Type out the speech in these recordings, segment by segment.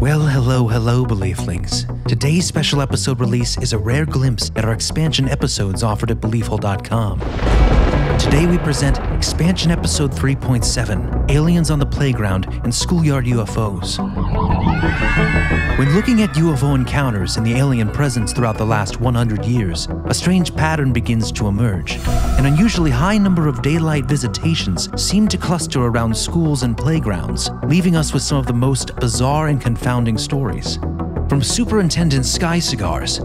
Well, hello, hello, Belieflings. Today's special episode release is a rare glimpse at our expansion episodes offered at BeliefHole.com. Today we present Expansion Episode 3.7 Aliens on the Playground and Schoolyard UFOs. When looking at UFO encounters and the alien presence throughout the last 100 years, a strange pattern begins to emerge. An unusually high number of daylight visitations seem to cluster around schools and playgrounds, leaving us with some of the most bizarre and confounding stories. From Superintendent Sky Cigars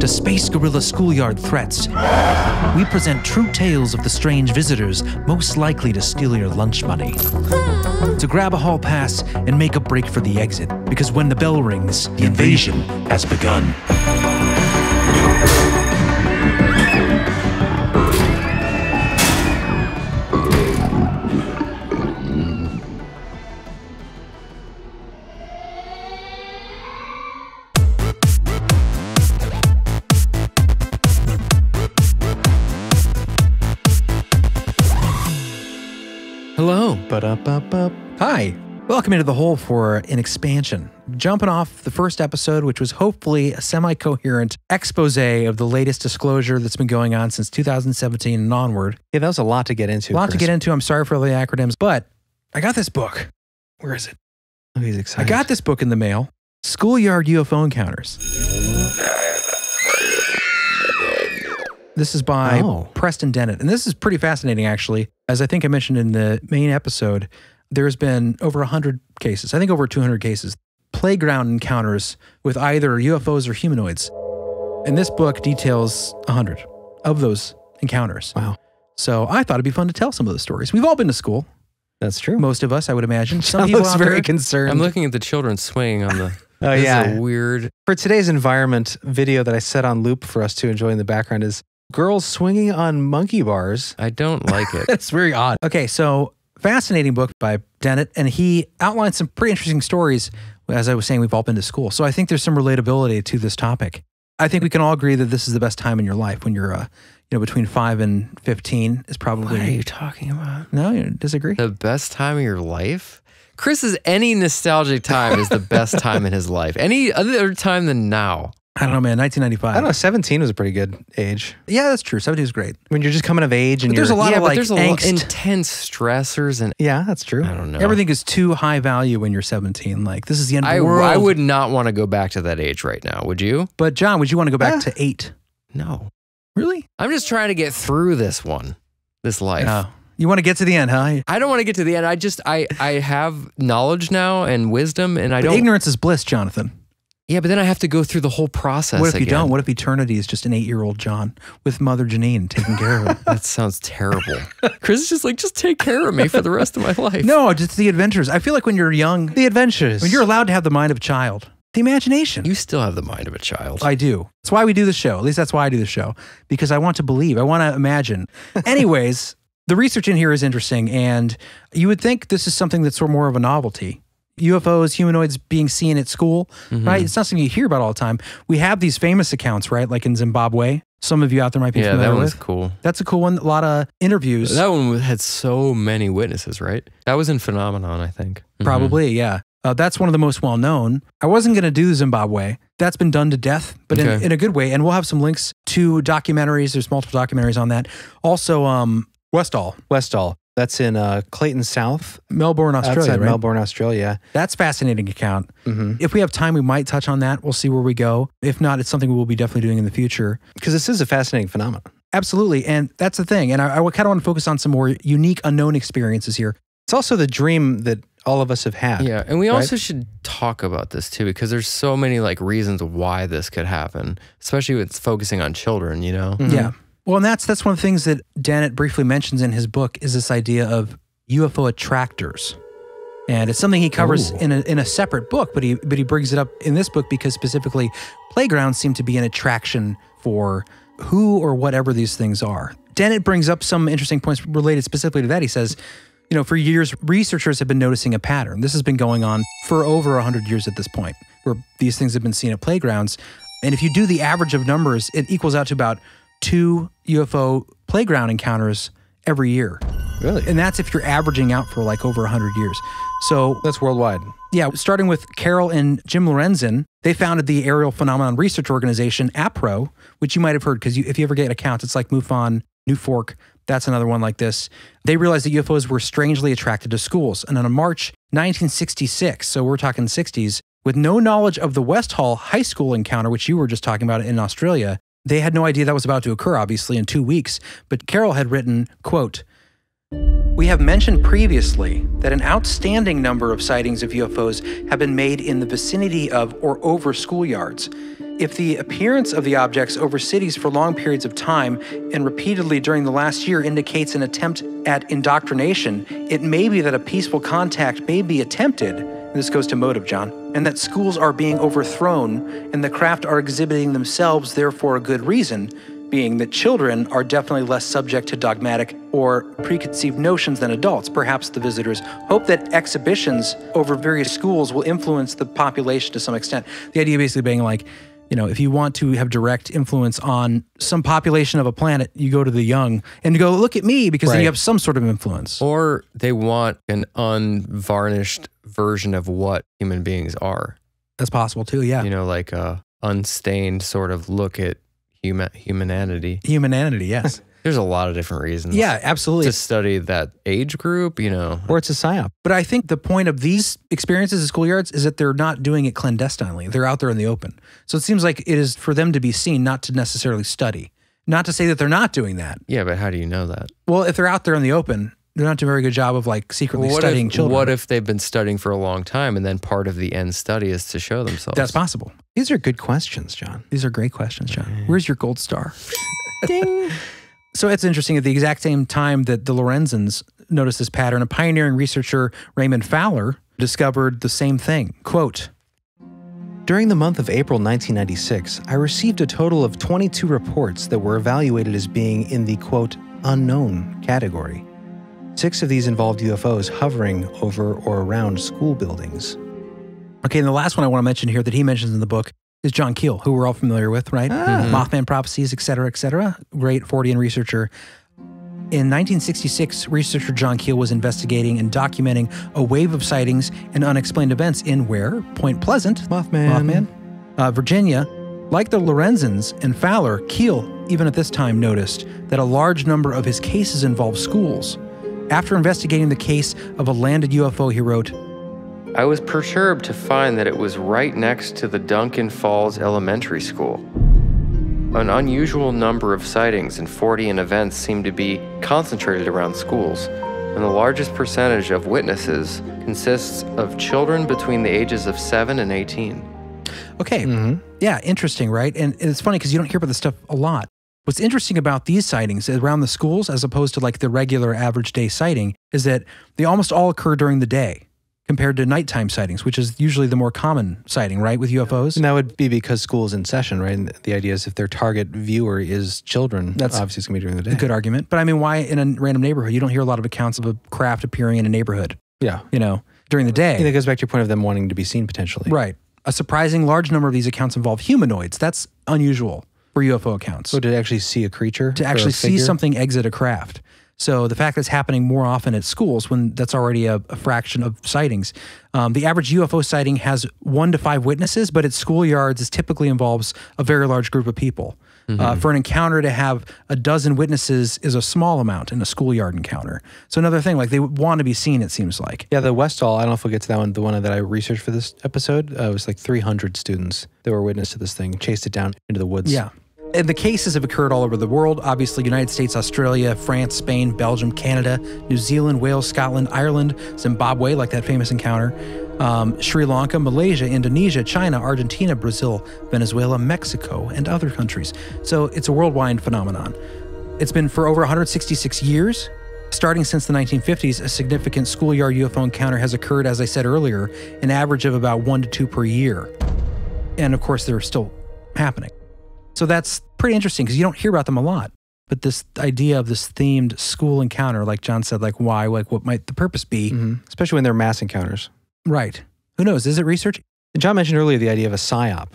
to Space Gorilla Schoolyard threats, we present true tales of the strange visitors most likely to steal your lunch money. So grab a hall pass and make a break for the exit, because when the bell rings, the invasion has begun. Welcome into the hole for an expansion. Jumping off the first episode, which was hopefully a semi coherent expose of the latest disclosure that's been going on since 2017 and onward. Yeah, that was a lot to get into. A lot to get into. I'm sorry for all the acronyms, but I got this book. Where is it? Oh, he's I got this book in the mail Schoolyard UFO Encounters. This is by Oh. Preston Dennett. And this is pretty fascinating, actually. As I think I mentioned in the main episode, there's been over 100 cases, I think over 200 cases, playground encounters with either UFOs or humanoids. And this book details 100 of those encounters. Wow. So I thought it'd be fun to tell some of the stories. We've all been to school, That's true. most of us, I would imagine. Some John people looks out very there- concerned. I'm looking at the children swinging on the. Oh, this is yeah. a weird. For today's environment video that I set on loop for us to enjoy in the background is girls swinging on monkey bars. I don't like it. That's very odd. Okay, so fascinating book by Dennett, and he outlines some pretty interesting stories. As I was saying, we've all been to school, so I think there's some relatability to this topic. I think we can all agree that this is the best time in your life when you're, uh, you know, between five and fifteen is probably. What are you talking about? No, you disagree. The best time of your life? Chris's any nostalgic time is the best time in his life. Any other time than now. I don't know, man. 1995. I don't know. 17 was a pretty good age. Yeah, that's true. 17 is great. When you're just coming of age and But you're. there's a lot yeah, of like there's a lot angst. intense stressors and Yeah, that's true. I don't know. Everything is too high value when you're 17. Like this is the end of I, the world. I would not want to go back to that age right now. Would you? But John, would you want to go back Ah. to eight? No. Really? I'm just trying to get through this one, this life. No. You want to get to the end, huh? I don't want to get to the end. I just I I have knowledge now and wisdom, and I But don't. ignorance is bliss, Jonathan. Yeah, but then I have to go through the whole process. What if you don't? What if eternity is just an eight-year-old John with Mother Janine taking care of him? That sounds terrible. Chris is just like, just take care of me for the rest of my life. no, just the adventures. I feel like when you're young, The adventures. when you're allowed to have the mind of a child, the imagination. you still have the mind of a child. I do. That's why we do the show. At least that's why I do the show because I want to believe. I want to imagine. Anyways, the research in here is interesting, and you would think this is something that's sort of more of a novelty. UFOs, humanoids being seen at school, Mm-hmm. right? It's not something you hear about all the time. We have these famous accounts, right? Like in Zimbabwe. Some of you out there might be yeah, familiar that one's with. cool. That's a cool one. A lot of interviews. That one had so many witnesses, right? That was in Phenomenon, I think. Mhm. Probably, yeah. Uh, that's one of the most well known. I wasn't going to do Zimbabwe. That's been done to death, but in, in a good way. And we'll have some links to documentaries. There's multiple documentaries on that. Also, um, Westall, Westall. That's in uh, Clayton South, Melbourne, Australia. outside right? Melbourne, Australia. That's fascinating account. Mm-hmm. If we have time, we might touch on that. We'll see where we go. If not, it's something we will be definitely doing in the future. Because this is a fascinating phenomenon. Absolutely. And that's the thing. And I, I kind of want to focus on some more unique, unknown experiences here. It's also the dream that all of us have had. Yeah, and we Right? also should talk about this too because there's so many like reasons why this could happen, especially with focusing on children. You know, Mhm. Yeah. Well, and that's that's one of the things that Dennett briefly mentions in his book is this idea of UFO attractors. And it's something he covers Ooh. in a, in a separate book, but he but he brings it up in this book because specifically playgrounds seem to be an attraction for who or whatever these things are. Dennett brings up some interesting points related specifically to that. He says, you know, for years researchers have been noticing a pattern. This has been going on for over 100 years at this point, where these things have been seen at playgrounds. And if you do the average of numbers, it equals out to about two UFO playground encounters every year. Really? And that's if you're averaging out for like over 100 years. So That's worldwide. Yeah, starting with Carol and Jim Lorenzen, they founded the Aerial Phenomenon Research Organization, APRO, which you might have heard because you, if you ever get accounts, it's like MUFON, NUFORC. That's another one like this. They realized that UFOs were strangely attracted to schools. And on March 1966, so we're talking 60s, with no knowledge of the Westall High School encounter, which you were just talking about in Australia, they had no idea that was about to occur, obviously, in two weeks. But Carol had written, quote, we have mentioned previously that an outstanding number of sightings of UFOs have been made in the vicinity of or over schoolyards. If the appearance of the objects over cities for long periods of time and repeatedly during the last year indicates an attempt at indoctrination, it may be that a peaceful contact may be attempted. This goes to motive, John, and that schools are being overthrown and the craft are exhibiting themselves there for a good reason, being that children are definitely less subject to dogmatic or preconceived notions than adults. Perhaps the visitors hope that exhibitions over various schools will influence the population to some extent. The idea basically being like, you know, if you want to have direct influence on some population of a planet, you go to the young and you go, look at me, because then you have some sort of influence. Or they want an unvarnished version of what human beings are. That's possible too, yeah. You know, like a unstained sort of look at human humanity. Humanity, yes. There's a lot of different reasons. yeah, absolutely. To study that age group, you know. Or it's a psyop. But I think the point of these experiences at schoolyards is that they're not doing it clandestinely. They're out there in the open. So it seems like it is for them to be seen, not to necessarily study. Not to say that they're not doing that. Yeah, but how do you know that? Well, if they're out there in the open, they're not doing a very good job of like secretly what studying if, children. What if they've been studying for a long time and then part of the end study is to show themselves? That's possible. These are good questions, John. These are great questions, John. Where's your gold star? Ding. So it's interesting. At the exact same time that the Lorenzens noticed this pattern, a pioneering researcher, Raymond Fowler, discovered the same thing. Quote, During the month of April 1996, I received a total of 22 reports that were evaluated as being in the quote, unknown category. Six of these involved UFOs hovering over or around school buildings. Okay, and the last one I want to mention here that he mentions in the book is John Keel, who we're all familiar with, right? Ah. Mm-hmm. Mm-hmm. Mothman prophecies, et cetera, et cetera. Great Fortean researcher. In 1966, researcher John Keel was investigating and documenting a wave of sightings and unexplained events in where? Point Pleasant, Mothman. Mothman, uh, Virginia. Like the Lorenzens and Fowler, Keel, even at this time, noticed that a large number of his cases involved schools. After investigating the case of a landed UFO, he wrote, I was perturbed to find that it was right next to the Duncan Falls Elementary School. An unusual number of sightings and Fortean events seem to be concentrated around schools, and the largest percentage of witnesses consists of children between the ages of 7 and 18. Okay. Mm-hmm. Yeah, interesting, right? And it's funny because you don't hear about this stuff a lot. What's interesting about these sightings around the schools, as opposed to like the regular average day sighting, is that they almost all occur during the day compared to nighttime sightings, which is usually the more common sighting, right, with UFOs. And that would be because school's in session, right? And the idea is if their target viewer is children, That's obviously it's going to be during the day. A good argument. But I mean, why in a random neighborhood? You don't hear a lot of accounts of a craft appearing in a neighborhood, Yeah. you know, during the day. that goes back to your point of them wanting to be seen potentially. Right. A surprising large number of these accounts involve humanoids. That's unusual for UFO accounts. So to actually see a creature, to actually see something exit a craft. So the fact that it's happening more often at schools when that's already a, a fraction of sightings. Um, the average UFO sighting has one to five witnesses, but at schoolyards, it typically involves a very large group of people. Uh, for an encounter to have a dozen witnesses is a small amount in a schoolyard encounter. So another thing, like they want to be seen. It seems like. Yeah, the Westall. I don't know if we'll get to that one. The one that I researched for this episode uh, was like 300 students that were witness to this thing, chased it down into the woods. Yeah. And the cases have occurred all over the world. Obviously, United States, Australia, France, Spain, Belgium, Canada, New Zealand, Wales, Scotland, Ireland, Zimbabwe, like that famous encounter, um, Sri Lanka, Malaysia, Indonesia, China, Argentina, Brazil, Venezuela, Mexico, and other countries. So it's a worldwide phenomenon. It's been for over 166 years. Starting since the 1950s, a significant schoolyard UFO encounter has occurred, as I said earlier, an average of about one to two per year. And of course, they're still happening. So that's pretty interesting because you don't hear about them a lot. But this idea of this themed school encounter, like John said, like why, like what might the purpose be? Mhm. Especially when they're mass encounters. Right. Who knows? Is it research? And John mentioned earlier the idea of a psyop,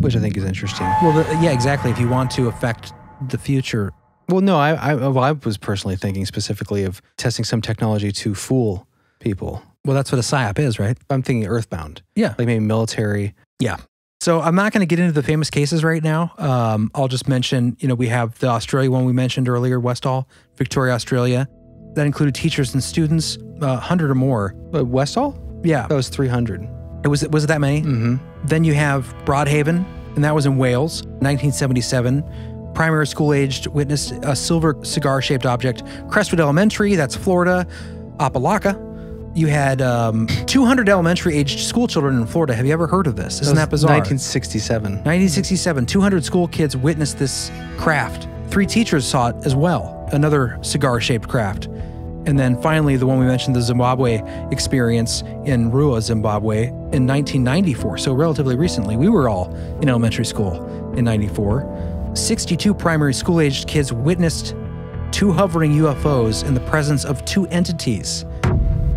which I think is interesting. Well, the, yeah, exactly. If you want to affect the future, Well, no, I, I, well, I was personally thinking specifically of testing some technology to fool people. Well, that's what a psyop is, right? I'm thinking Earthbound. Yeah. Like maybe military. Yeah. So I'm not going to get into the famous cases right now. Um, I'll just mention, you know, we have the Australia one we mentioned earlier, Westall, Victoria, Australia. That included teachers and students, uh, 100 or more. But Westall? Yeah. That was 300. It was, was it that many? Mm-hmm. Then you have Broadhaven, and that was in Wales, 1977. Primary school aged witnessed a silver cigar shaped object. Crestwood Elementary, that's Florida. Apalaka. You had um, 200 elementary aged school children in Florida. Have you ever heard of this? Isn't that bizarre? 1967. 1967, 200 school kids witnessed this craft. Three teachers saw it as well, another cigar shaped craft. And then finally, the one we mentioned, the Zimbabwe experience in Ruwa, Zimbabwe in 1994. So, relatively recently, we were all in elementary school in 94. 62 primary school aged kids witnessed two hovering UFOs in the presence of two entities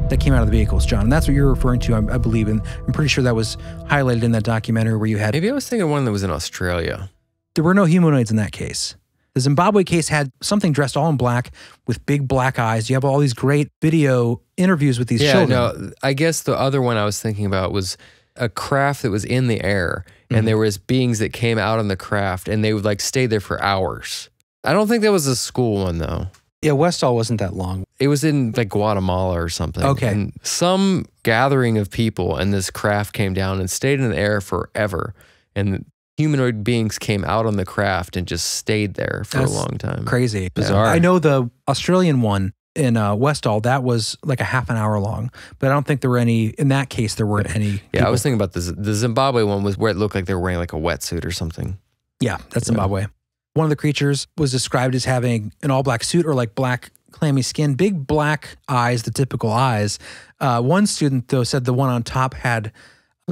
that came out of the vehicles, John. And that's what you're referring to, I, I believe. And I'm pretty sure that was highlighted in that documentary where you had Maybe I was thinking of one that was in Australia. there were no humanoids in that case. The Zimbabwe case had something dressed all in black with big black eyes. You have all these great video interviews with these yeah, children. no, I guess the other one I was thinking about was a craft that was in the air, and mhm. there was beings that came out on the craft, and they would like stay there for hours. I don't think that was a school one though. Yeah, Westall wasn't that long. It was in like Guatemala or something. Okay. And some gathering of people, and this craft came down and stayed in the air forever, and humanoid beings came out on the craft and just stayed there for That's a long time. Crazy. Bizarre. I know the Australian one in uh, Westall, that was like a half an hour long, but I don't think there were any, in that case, there weren't any. Yeah, I was thinking about the Z- the Zimbabwe one was where it looked like they were wearing like a wetsuit or something. Yeah, that's Zimbabwe. One of the creatures was described as having an all black suit or like black clammy skin, big black eyes, the typical eyes. Uh, one student though said the one on top had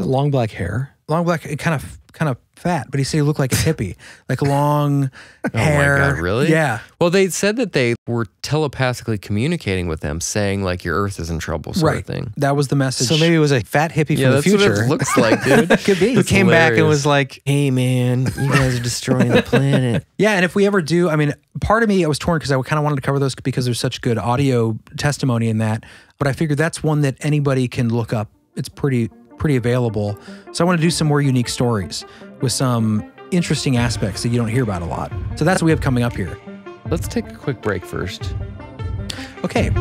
Long black hair. long black, it kind of kind of fat, but he said he looked like a hippie, like long Oh my. God, really? Yeah. Well, they said that they were telepathically communicating with them, saying like your Earth is in trouble, sort Right. of thing. That was the message. So maybe it was a fat hippie Yeah, from the that's future. what it looks like, dude. Could be. Who That's came back and was like, "Hey, man, you guys are destroying the planet." Yeah, and if we ever do, I mean, part of me I was torn because I kind of wanted to cover those because there's such good audio testimony in that. But I figured that's one that anybody can look up. It's pretty pretty available. So I want to do some more unique stories with some interesting aspects that you don't hear about a lot. So that's what we have coming up here. Let's take a quick break first. Okay.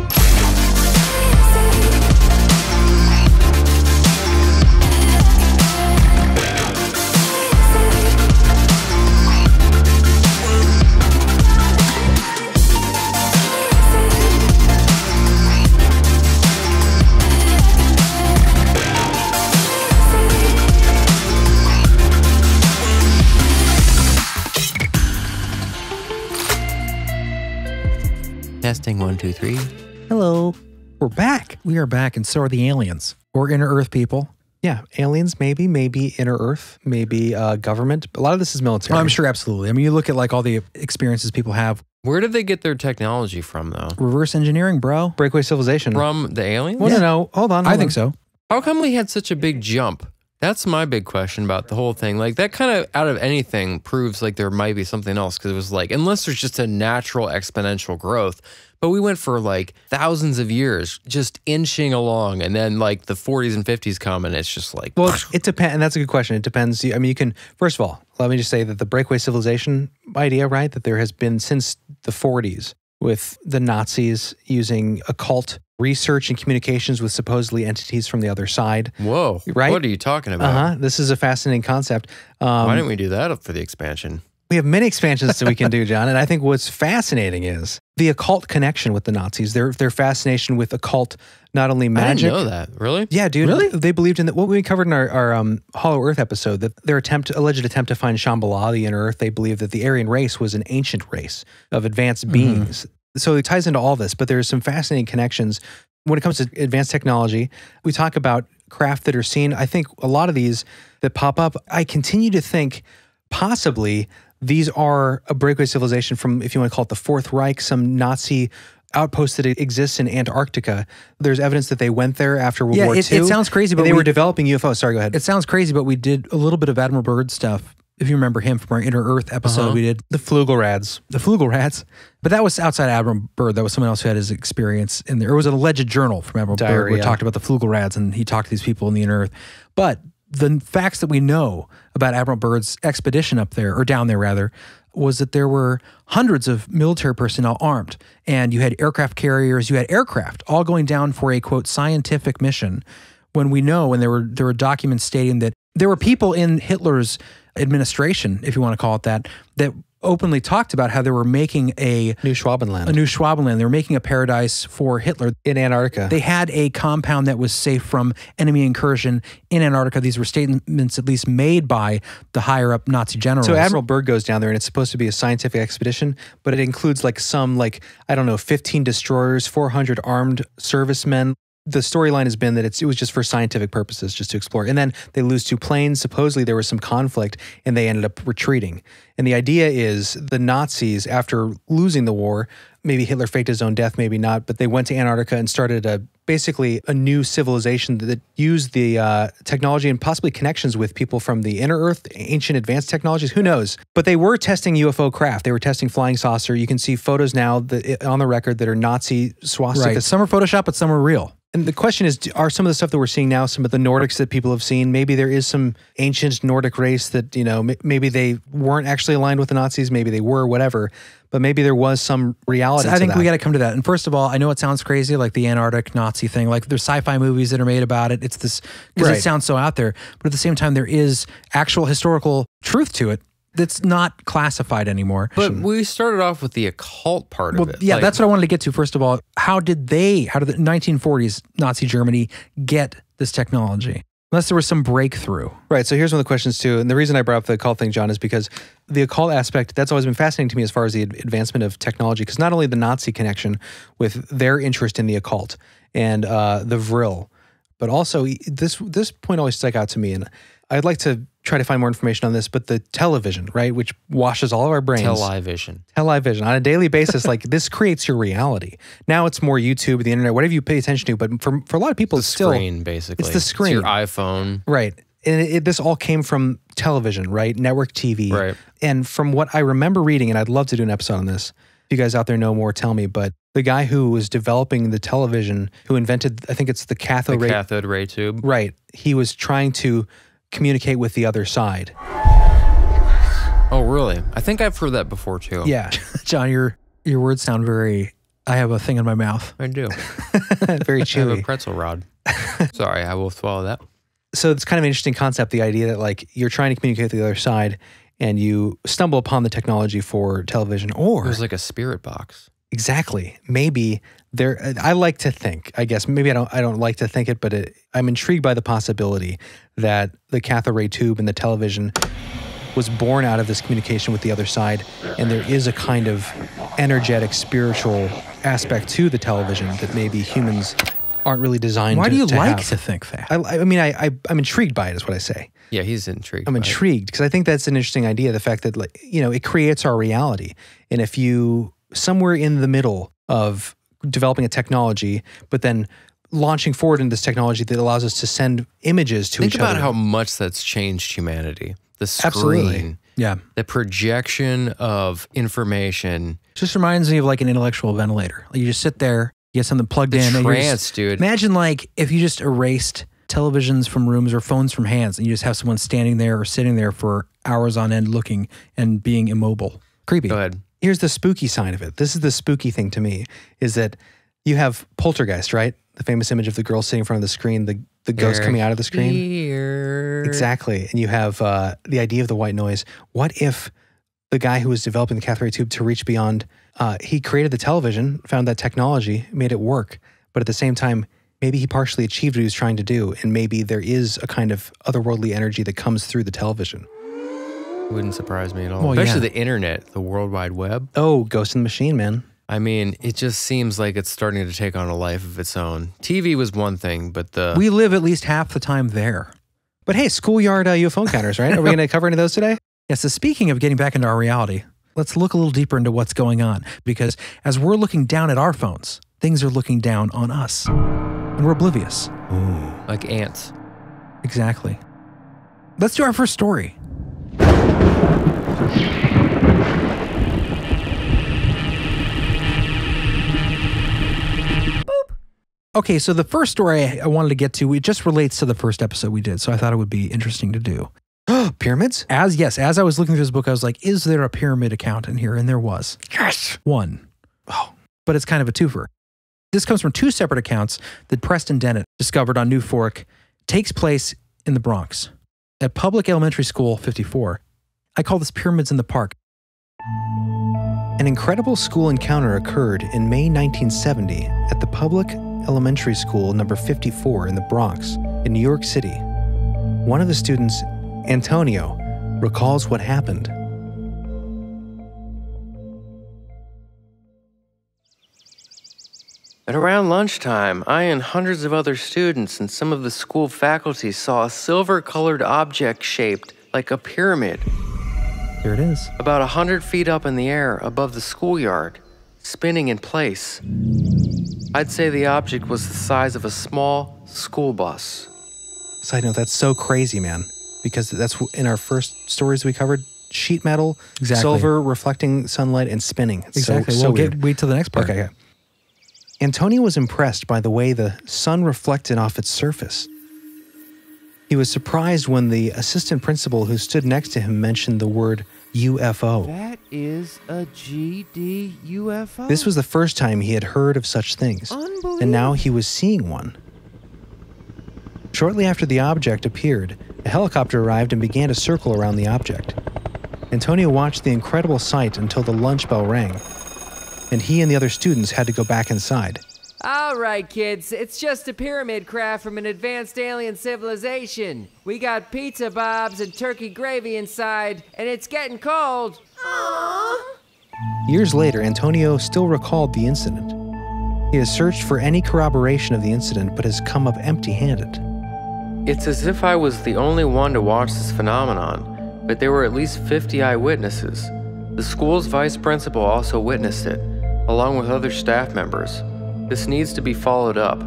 Testing one, two, three. Hello. We're back. We are back, and so are the aliens or inner Earth people. yeah, aliens, maybe, maybe inner Earth, maybe uh, government. A lot of this is military. Oh, I'm sure, absolutely. I mean, you look at like all the experiences people have. Where did they get their technology from, though? Reverse engineering, bro. Breakaway civilization. From the aliens? well, no, no. Hold on. I hold think so. How come we had such a big jump? That's my big question about the whole thing. Like that kind of out of anything proves like there might be something else because it was like unless there's just a natural exponential growth. But we went for like thousands of years just inching along, and then like the 40s and 50s come, and it's just like Well, it depends, and that's a good question. It depends. I mean, you can first of all, let me just say that the breakaway civilization idea, right? That there has been since the 40s with the Nazis using occult research and communications with supposedly entities from the other side. whoa, Right? What are you talking about? huh. This is a fascinating concept. Um, Why didn't we do that for the expansion? we have many expansions that we can do, John. And I think what's fascinating is the occult connection with the Nazis. Their their fascination with occult, not only I magic. didn't know that. Really? Yeah, dude. Really? They believed in that. what we covered in our, our um, Hollow Earth episode that their attempt, alleged attempt to find Shambhala, the inner Earth, they believed that the Aryan race was an ancient race of advanced beings. So it ties into all this, but there's some fascinating connections when it comes to advanced technology. We talk about craft that are seen. I think a lot of these that pop up, I continue to think possibly these are a breakaway civilization from, if you want to call it the Fourth Reich, some Nazi outpost that exists in Antarctica. There's evidence that they went there after World Yeah, War it- II. it sounds crazy, but they we- were developing UFOs. Sorry, go ahead. It sounds crazy, but we did a little bit of Admiral Byrd stuff if you remember him from our Inner Earth episode Uh-huh. we did, The Flugelrads. the Flugelrads. But that was outside Admiral Byrd. That was someone else who had his experience in there. It was an alleged journal from Admiral Byrd where Diary, yeah. talked about the Flugelrads and he talked to these people in the Inner Earth. But the facts that we know about Admiral Byrd's expedition up there, or down there rather, was that there were hundreds of military personnel armed, and you had aircraft carriers, you had aircraft all going down for a quote scientific mission. When we know, and there were there were documents stating that there were people in Hitler's administration, if you want to call it that, that openly talked about how they were making a New Schwabenland a new Schwabenland. They were making a paradise for Hitler. in Antarctica. They had a compound that was safe from enemy incursion in Antarctica. These were statements at least made by the higher up Nazi generals. So Admiral Byrd goes down there, and it's supposed to be a scientific expedition, but it includes like some like I don't know, fifteen destroyers, four hundred armed servicemen. The storyline has been that it's, it was just for scientific purposes, just to explore. And then they lose two planes. Supposedly there was some conflict, and they ended up retreating. And the idea is the Nazis, after losing the war, maybe Hitler faked his own death, maybe not, but they went to Antarctica and started a basically a new civilization that used the uh, technology and possibly connections with people from the inner Earth, ancient advanced technologies. Who knows? But they were testing UFO craft. They were testing flying saucer. You can see photos now that on the record that are Nazi swastikas. right. Some are Photoshop, but some are real. And the question is, are some of the stuff that we're seeing now some of the Nordics that people have seen? Maybe there is some ancient Nordic race that you know, maybe they weren't actually aligned with the Nazis. Maybe they were, whatever. But maybe there was some reality. So I think we got to come to that. And first of all, I know it sounds crazy, like the Antarctic Nazi thing. Like there's sci-fi movies that are made about it. It's this because Right. it sounds so out there, but at the same time, there is actual historical truth to it that's not classified anymore. But we started off with the occult part Well, of it. yeah, Like, that's what I wanted to get to. First of all, how did they, how did the 1940s Nazi Germany get this technology? Unless there was some breakthrough. Right. So here's one of the questions too, and the reason I brought up the occult thing, John, is because the occult aspect that's always been fascinating to me as far as the ad- advancement of technology. Because not only the Nazi connection with their interest in the occult and uh, the Vril, but also this this point always stuck out to me, and I'd like to try to find more information on this. But the television, right, which washes all of our brains, television. television on a daily basis, like this creates your reality. Now it's more YouTube, the internet, whatever you pay attention to. But for for a lot of people, The it's still screen, basically. It's the screen. your iPhone. Right. And it, it- this all came from television, right? Network TV. Right. And from what I remember reading, and I'd love to do an episode on this. If you guys out there know more, tell me. But the guy who was developing the television, who invented, I think it's the The cathode ray. cathode ray tube. right. He was trying to communicate with the other side. Oh, really? I think I've heard that before too. Yeah. John, your your words sound very. I have a thing in my mouth. I do. Very I have a pretzel rod. Sorry, I will swallow that. so it's kind of an interesting concept the idea that like you're trying to communicate with the other side and you stumble upon the technology for television or It was like a spirit box. Exactly. Maybe there. I like to think. I guess maybe I don't. I don't like to think it, but it, I'm intrigued by the possibility that the cathode ray tube and the television was born out of this communication with the other side, and there is a kind of energetic, spiritual aspect to the television that maybe humans aren't really designed. Why to, do you to like have. to think that? I, I mean, I, I I'm intrigued by it. Is what I say. Yeah, he's intrigued. I'm intrigued because I think that's an interesting idea. The fact that like you know it creates our reality, and if you somewhere in the middle of developing a technology, but then launching forward in this technology that allows us to send images to Think each about other. how much that's changed humanity. The screen, Absolutely. yeah. the projection of information, Just reminds me of like an intellectual ventilator. Like you just sit there, you get something plugged the in. and you're just- trance, dude. Imagine like if you just erased televisions from rooms or phones from hands and you just have someone standing there or sitting there for hours on end looking and being immobile. Creepy. Go ahead. Here's the spooky side of it. This is the spooky thing to me is that you have Poltergeist, right? The famous image of the girl sitting in front of the screen, the the ghost coming out of the screen. Here. Exactly. And you have uh, the idea of the white noise. What if the guy who was developing the cathode ray tube to reach beyond, uh, he created the television, found that technology, made it work, but at the same time, maybe he partially achieved what he was trying to do, and maybe there is a kind of otherworldly energy that comes through the television. Wouldn't surprise me at all. Well, Especially yeah. the internet, the World Wide Web. Oh, Ghost in the Machine, man. I mean, it just seems like it's starting to take on a life of its own. TV was one thing, but the We live at least half the time there. But hey, schoolyard uh, UFO encounters, right? Are we going to cover any of those today? Yeah, so speaking of getting back into our reality, let's look a little deeper into what's going on because as we're looking down at our phones, things are looking down on us. And we're oblivious. like ants. Exactly. Let's do our first story. Okay, so the first story I wanted to get to, it just relates to the first episode we did. So I thought it would be interesting to do. Pyramids? As yes, as I was looking through this book, I was like, is there a pyramid account in here? And there was. Yes. One. Oh, but it's kind of a twofer. This comes from two separate accounts that Preston Dennett discovered on NUFORC. Takes place in the Bronx at Public Elementary School 54. I call this Pyramids in the Park. An incredible school encounter occurred in May 1970 at the Public Elementary School number 54 in the Bronx, in New York City. One of the students, Antonio, recalls what happened. At around lunchtime, I and hundreds of other students and some of the school faculty saw a silver colored object shaped like a pyramid There it is. about a hundred feet up in the air above the schoolyard, spinning in place. I'd say the object was the size of a small school bus. Side note, that's so crazy, man, because that's in our first stories we covered sheet metal, Exactly. silver reflecting sunlight, and spinning. It's Exactly. So, so well, weird. get, wait till the next part. Okay, okay. Antonio was impressed by the way the sun reflected off its surface. He was surprised when the assistant principal who stood next to him mentioned the word UFO. That is a GD UFO. This was the first time he had heard of such things, and now he was seeing one. Shortly after the object appeared, a helicopter arrived and began to circle around the object. Antonio watched the incredible sight until the lunch bell rang, and he and the other students had to go back inside. All right, kids, it's just a pyramid craft from an advanced alien civilization. We got pizza bobs and turkey gravy inside, and it's getting cold. Years later, Antonio still recalled the incident. He has searched for any corroboration of the incident but has come up empty handed. It's as if I was the only one to watch this phenomenon, but there were at least 50 eyewitnesses. The school's vice principal also witnessed it, along with other staff members. This needs to be followed up.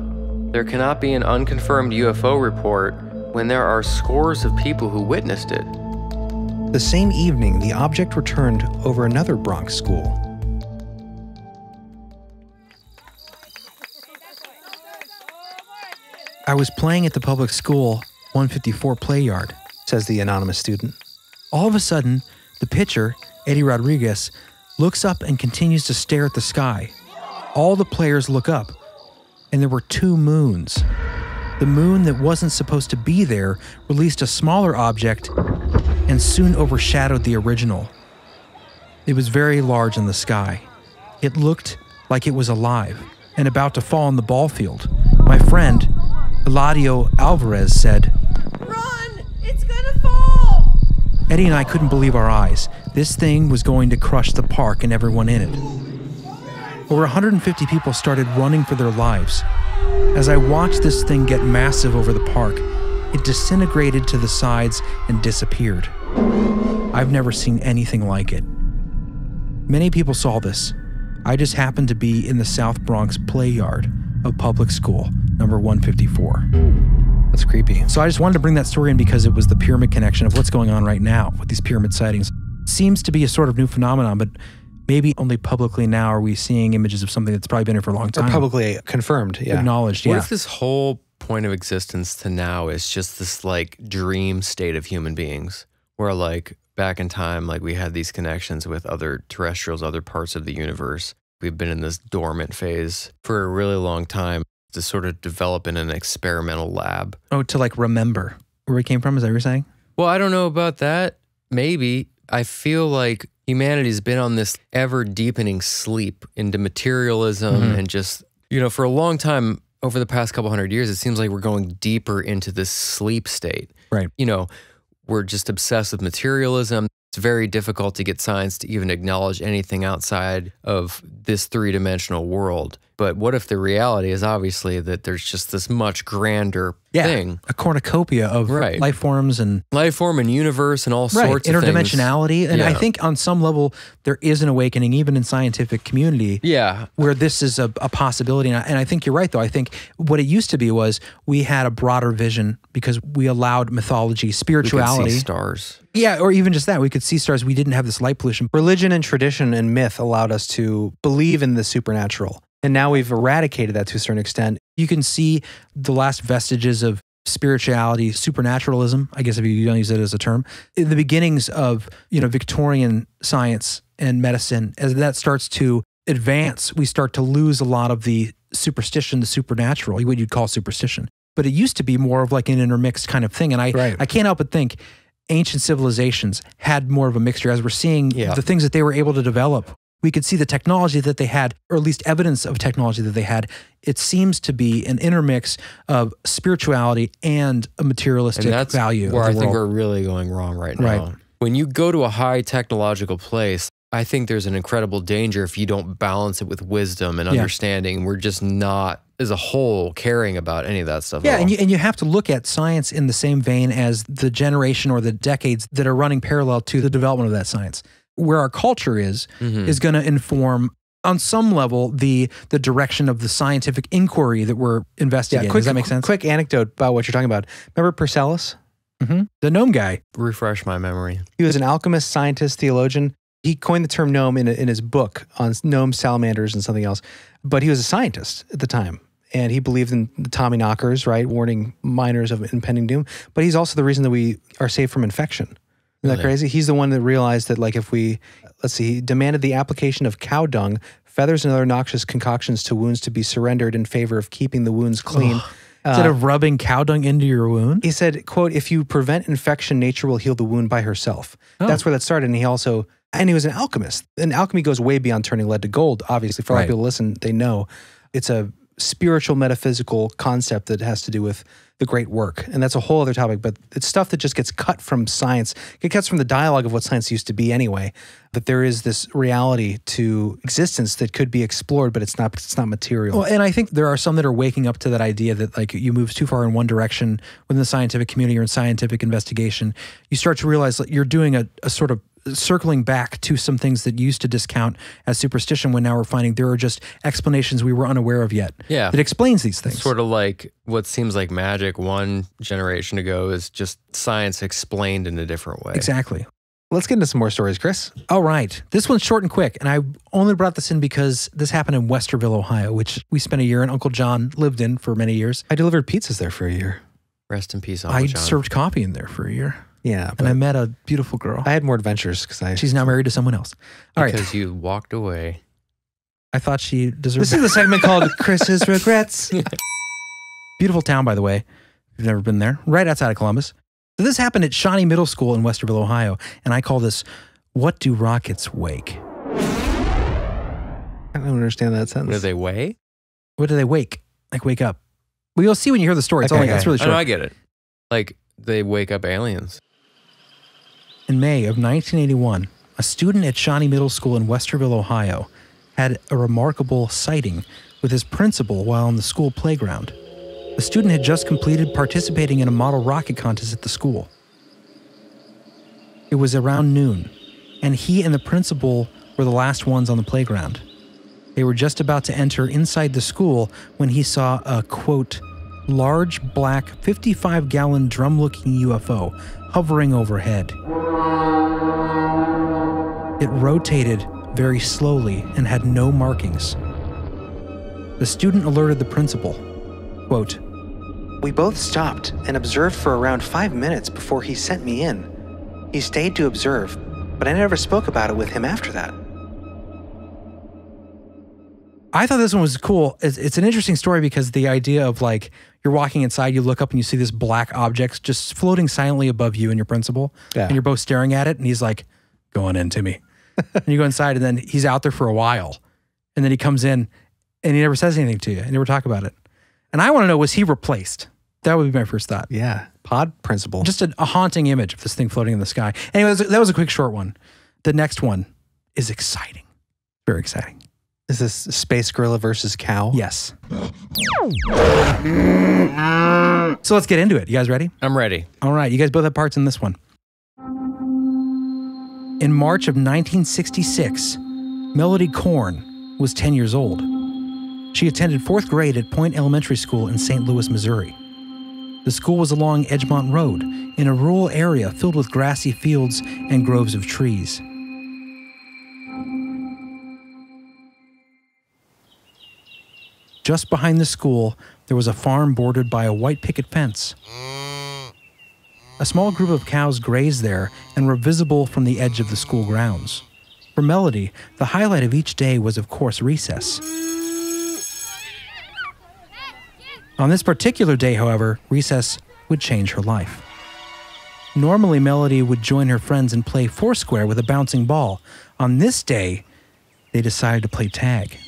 There cannot be an unconfirmed UFO report when there are scores of people who witnessed it. The same evening, the object returned over another Bronx school. I was playing at the public school 154 play yard. says the anonymous student. All of a sudden, the pitcher, Eddie Rodriguez, looks up and continues to stare at the sky. All the players look up, and there were two moons. The moon that wasn't supposed to be there released a smaller object and soon overshadowed the original. It was very large in the sky. It looked like it was alive and about to fall on the ball field. My friend, Eladio Alvarez, said, Run! It's gonna fall! Eddie and I couldn't believe our eyes. This thing was going to crush the park and everyone in it. Over 150 people started running for their lives. As I watched this thing get massive over the park, it disintegrated to the sides and disappeared. I've never seen anything like it. Many people saw this. I just happened to be in the South Bronx play yard of public school, number 154. That's creepy. So I just wanted to bring that story in because it was the pyramid connection of what's going on right now with these pyramid sightings. Seems to be a sort of new phenomenon, but maybe only publicly now are we seeing images of something that's probably been here for a long Or time. publicly confirmed, yeah. acknowledged. What Yeah. if this whole point of existence to now is just this like dream state of human beings where like back in time like we had these connections with other terrestrials, other parts of the universe. We've been in this dormant phase for a really long time to sort of develop in an experimental lab. oh, to like remember where we came from? Is that what you're saying? Well, I don't know about that. Maybe. I feel like humanity's been on this ever deepening sleep into materialism Mm-hmm. and just, you know, for a long time over the past couple hundred years, it seems like we're going deeper into this sleep state. Right. You know, we're just obsessed with materialism. It's very difficult to get science to even acknowledge anything outside of this three dimensional world. But what if the reality is obviously that there's just this much grander Yeah, thing? a cornucopia of Right. life forms and Life form and universe and all right sorts of things. interdimensionality. And I think on some level there is an awakening, even in scientific community, Yeah. where this is a, a possibility. And I, and I think you're right, though. I think what it used to be was we had a broader vision because we allowed mythology, We could spirituality. see stars. yeah, or even just that. We could see stars. We didn't have this light pollution. Religion and tradition and myth allowed us to believe in the supernatural. And now we've eradicated that to a certain extent. You can see the last vestiges of spirituality, supernaturalism, I guess if you don't use it as a term, in the beginnings of, you know, Victorian science and medicine, as that starts to advance, we start to lose a lot of the superstition, the supernatural, what you'd call superstition. But it used to be more of like an intermixed kind of thing. And I, Right. I can't help but think ancient civilizations had more of a mixture as we're seeing Yeah. the things that they were able to develop. We could see the technology that they had, or at least evidence of technology that they had. It seems to be an intermix of spirituality and a materialistic And that's value. where I the think we're really going wrong right now. Right. When you go to a high technological place, I think there's an incredible danger if you don't balance it with wisdom and Yeah. understanding. We're just not, as a whole, caring about any of that stuff. Yeah, and you, and you have to look at science in the same vein as the generation or the decades that are running parallel to the development of that science. Where our culture is, Mhm. is going to inform on some level the the direction of the scientific inquiry that we're investigating. quick, Does that make sense? Quick anecdote about what you're talking about. Remember Paracelsus? hmm The gnome guy. refresh my memory. He was an alchemist, scientist, theologian. He coined the term gnome in, in his book on gnome salamanders and something else. But he was a scientist at the time. And he believed in the Tommy knockers, right? Warning miners of impending doom. But he's also the reason that we are safe from infection. Isn't that crazy? He's the one that realized that, like, if we, let's see, he demanded the application of cow dung, feathers, and other noxious concoctions to wounds to be surrendered in favor of keeping the wounds clean. Instead of rubbing cow dung into your wound. he said, quote, if you prevent infection, nature will heal the wound by herself. Oh. That's where that started. And he also, and he was an alchemist. And alchemy goes way beyond turning lead to gold. Obviously, for a lot Right. of people listen, they know it's a spiritual, metaphysical concept that has to do with the great work. And that's a whole other topic, but it's stuff that just gets cut from science. It cuts from the dialogue of what science used to be anyway, that there is this reality to existence that could be explored, but it's not, it's not material. Well, and I think there are some that are waking up to that idea that like you move too far in one direction within the scientific community or in scientific investigation, you start to realize that you're doing a, a sort of circling back to some things that used to discount as superstition when now we're finding there are just explanations we were unaware of yet Yeah. that explains these things. Sort of like what seems like magic one generation ago is just science explained in a different way. Exactly. Let's get into some more stories, Chris. All right. This one's short and quick. And I only brought this in because this happened in Westerville, Ohio, which we spent a year and Uncle John lived in for many years. I delivered pizzas there for a year. Rest in peace, Uncle I John. served coffee in there for a year. Yeah. And I met a beautiful girl. I had more adventures because I. She's now married to someone else. All right. because you walked away. I thought she deserved This is the segment called Chris's Regrets. Beautiful town, by the way. If you've never been there, right outside of Columbus. So this happened at Shawnee Middle School in Westerville, Ohio, and I call this "What Do Rockets Wake?" I don't understand that What sentence. do they weigh? What do they wake? Like wake up? Well, you'll see when you hear the story. It's Okay, only okay. it's really oh, I know, short. I get it. Like they wake up aliens. In May of 1981, a student at Shawnee Middle School in Westerville, Ohio, had a remarkable sighting with his principal while on the school playground. The student had just completed participating in a model rocket contest at the school. It was around noon, and he and the principal were the last ones on the playground. They were just about to enter inside the school when he saw a quote, large black 55 gallon drum looking UFO hovering overhead. It rotated very slowly and had no markings. The student alerted the principal. Quote, We both stopped and observed for around five minutes before he sent me in. He stayed to observe, but I never spoke about it with him after that. I thought this one was cool. It's, it's an interesting story because the idea of like you're walking inside, you look up and you see this black object just floating silently above you and your principal, Yeah. and you're both staring at it, and he's like, "Going in, Timmy." and you go inside, and then he's out there for a while, and then he comes in, and he never says anything to you. He never talk about it. And I want to know, was he replaced? That would be my first thought. Yeah. Pod principal. Just a, a haunting image of this thing floating in the sky. Anyways, that was a quick short one. The next one is exciting, very exciting. Is this space gorilla versus cow? Yes. so let's get into it. You guys ready? I'm ready. All right, you guys both have parts in this one. In March of 1966, Melody Korn was 10 years old. She attended fourth grade at Point Elementary School in St. Louis, Missouri. The school was along Edgemont Road in a rural area filled with grassy fields and groves of trees. Just behind the school, there was a farm bordered by a white picket fence. A small group of cows grazed there and were visible from the edge of the school grounds. For Melody, the highlight of each day was, of course, recess. On this particular day, however, recess would change her life. Normally, Melody would join her friends and play foursquare with a bouncing ball. On this day, they decided to play tag.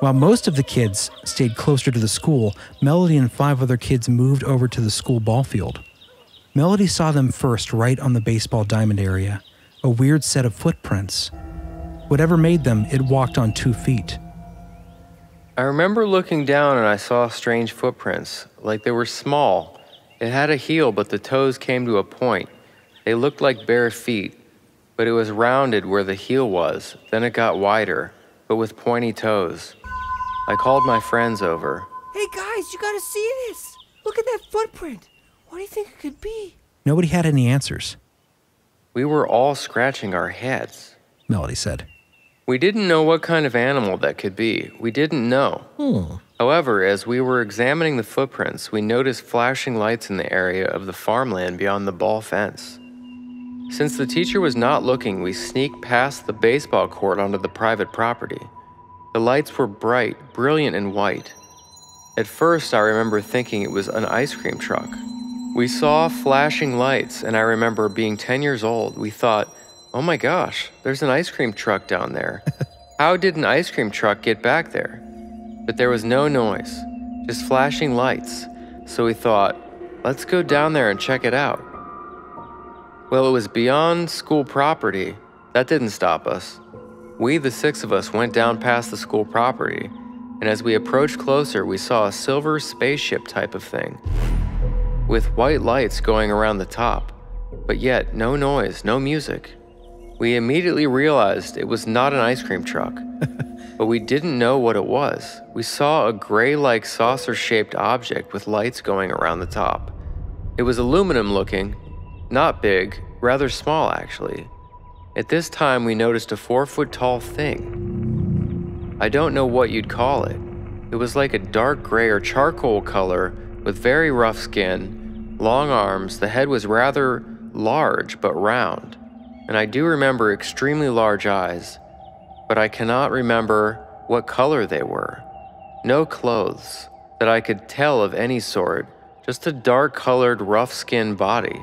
While most of the kids stayed closer to the school, Melody and five other kids moved over to the school ball field. Melody saw them first right on the baseball diamond area, a weird set of footprints. Whatever made them, it walked on two feet. I remember looking down and I saw strange footprints, like they were small. It had a heel, but the toes came to a point. They looked like bare feet, but it was rounded where the heel was. Then it got wider, but with pointy toes. I called my friends over. Hey guys, you gotta see this. Look at that footprint. What do you think it could be? Nobody had any answers, We were all scratching our heads. Melody said. We didn't know what kind of animal that could be. We didn't know. Hmm. However, as we were examining the footprints, we noticed flashing lights in the area of the farmland beyond the ball fence. Since the teacher was not looking, we sneaked past the baseball court onto the private property. The lights were bright, brilliant, and white. At first, I remember thinking it was an ice cream truck. We saw flashing lights, and I remember being 10 years old. We thought, oh my gosh, there's an ice cream truck down there. How did an ice cream truck get back there? But there was no noise, just flashing lights. So we thought, let's go down there and check it out. Well, it was beyond school property. That didn't stop us. We, the six of us, went down past the school property, and as we approached closer, we saw a silver spaceship type of thing with white lights going around the top, but yet no noise, no music. We immediately realized it was not an ice cream truck, but we didn't know what it was. We saw a gray like saucer shaped object with lights going around the top. It was aluminum looking, not big, rather small actually. At this time, we noticed a four foot tall thing. I don't know what you'd call it. It was like a dark gray or charcoal color with very rough skin, long arms. The head was rather large but round, and I do remember extremely large eyes, but I cannot remember what color they were. No clothes that I could tell of any sort, just a dark colored, rough skinned body.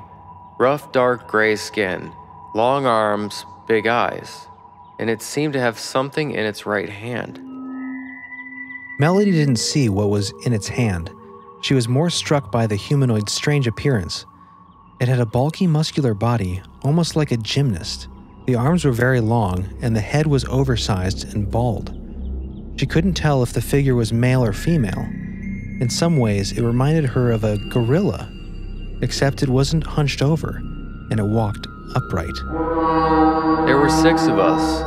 Rough, dark gray skin, long arms, big eyes, and it seemed to have something in its right hand. Melody didn't see what was in its hand. She was more struck by the humanoid's strange appearance. It had a bulky, muscular body, almost like a gymnast. The arms were very long, and the head was oversized and bald. She couldn't tell if the figure was male or female. In some ways, it reminded her of a gorilla, except it wasn't hunched over, and it walked upright. There were six of us.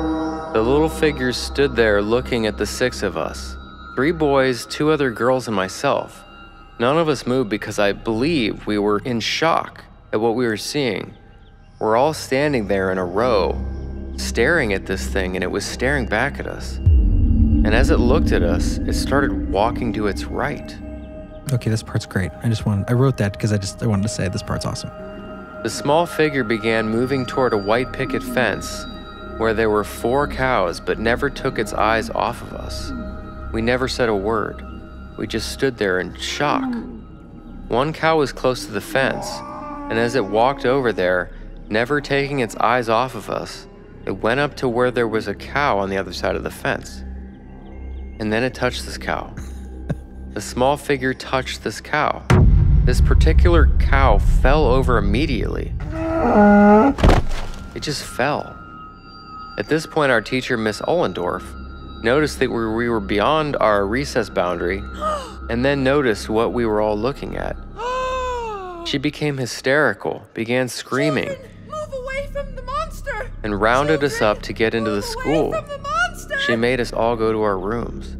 The little figures stood there looking at the six of us three boys, two other girls, and myself. None of us moved because I believe we were in shock at what we were seeing. We're all standing there in a row, staring at this thing, and it was staring back at us. And as it looked at us, it started walking to its right. Okay, this part's great. I just wanted, I wrote that because I just I wanted to say this part's awesome. The small figure began moving toward a white picket fence where there were four cows but never took its eyes off of us. We never said a word. We just stood there in shock. One cow was close to the fence, and as it walked over there, never taking its eyes off of us, it went up to where there was a cow on the other side of the fence. And then it touched this cow. the small figure touched this cow. This particular cow fell over immediately. It just fell. At this point, our teacher, Miss Ollendorf, noticed that we we were beyond our recess boundary and then noticed what we were all looking at. She became hysterical, began screaming, Children, move away from the monster. and rounded us up to get into the school. the. She made us all go to our rooms.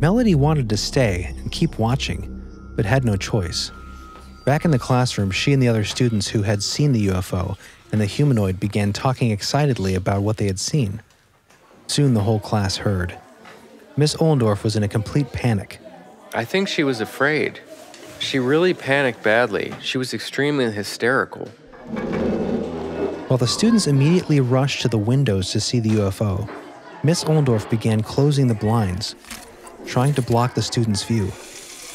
Melody wanted to stay and keep watching, but had no choice. Back in the classroom, she and the other students who had seen the UFO and the humanoid began talking excitedly about what they had seen. Soon the whole class heard. Miss Ollendorf was in a complete panic. I think she was afraid. She really panicked badly. She was extremely hysterical. While the students immediately rushed to the windows to see the UFO, Miss Ollendorf began closing the blinds, trying to block the students' view.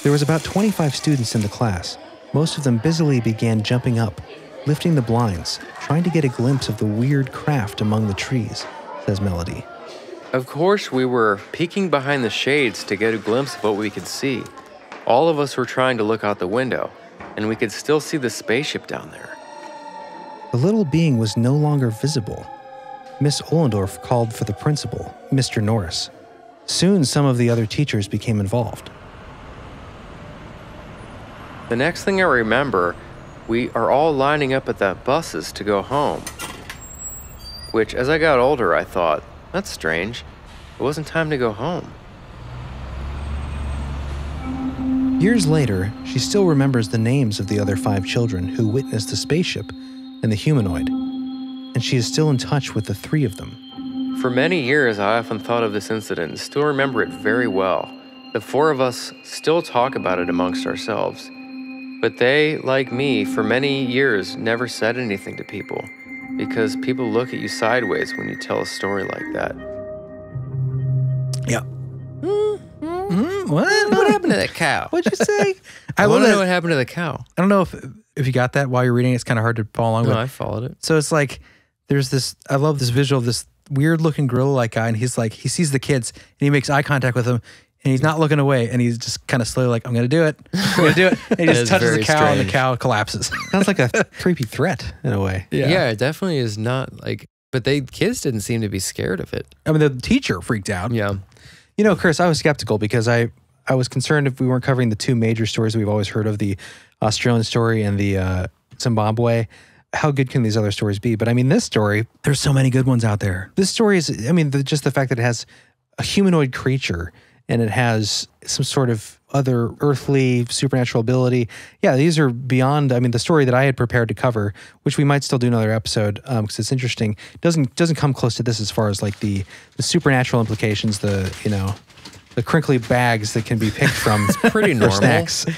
There was about 25 students in the class. Most of them busily began jumping up, lifting the blinds, trying to get a glimpse of the weird craft among the trees, says Melody. Of course, we were peeking behind the shades to get a glimpse of what we could see. All of us were trying to look out the window, and we could still see the spaceship down there. The little being was no longer visible. Miss Ollendorf called for the principal, Mr. Norris. Soon, some of the other teachers became involved. The next thing I remember, we are all lining up at the buses to go home. Which, as I got older, I thought, that's strange. It wasn't time to go home. Years later, she still remembers the names of the other five children who witnessed the spaceship and the humanoid, and she is still in touch with the three of them. For many years, I often thought of this incident and still remember it very well. The four of us still talk about it amongst ourselves. But they, like me, for many years never said anything to people because people look at you sideways when you tell a story like that. Yeah. Mm-hmm. Mm-hmm. what? What happened to that cow? What'd you say? I, I want want to know what happened to the cow. I don't know if if you got that while you're reading. It's kind of hard to follow along No, with. I followed it. So it's like there's this. I love this visual of this weird looking gorilla like guy, and he's like he sees the kids and he makes eye contact with them, and he's not looking away, and he's just kind of slowly like I'm gonna do it, I'm gonna do it, and he just touches the very cow, and the cow collapses. Sounds like a creepy threat in a way. Yeah. it definitely is not like. But they kids didn't seem to be scared of it. I mean the teacher freaked out. Yeah. You know, Chris, I was skeptical because I, I was concerned if we weren't covering the two major stories we've always heard of the Australian story and the uh, Zimbabwe. How good can these other stories be? But I mean, this story, There's so many good ones out there. this story is, I mean, the, just the fact that it has a humanoid creature and it has some sort of other earthly supernatural ability. Yeah, these are beyond. I mean, the story that I had prepared to cover, which we might still do another episode um, because it's interesting, doesn't doesn't come close to this as far as like the the supernatural implications. The you know the crinkly bags that can be picked from it's Pretty normal. snacks.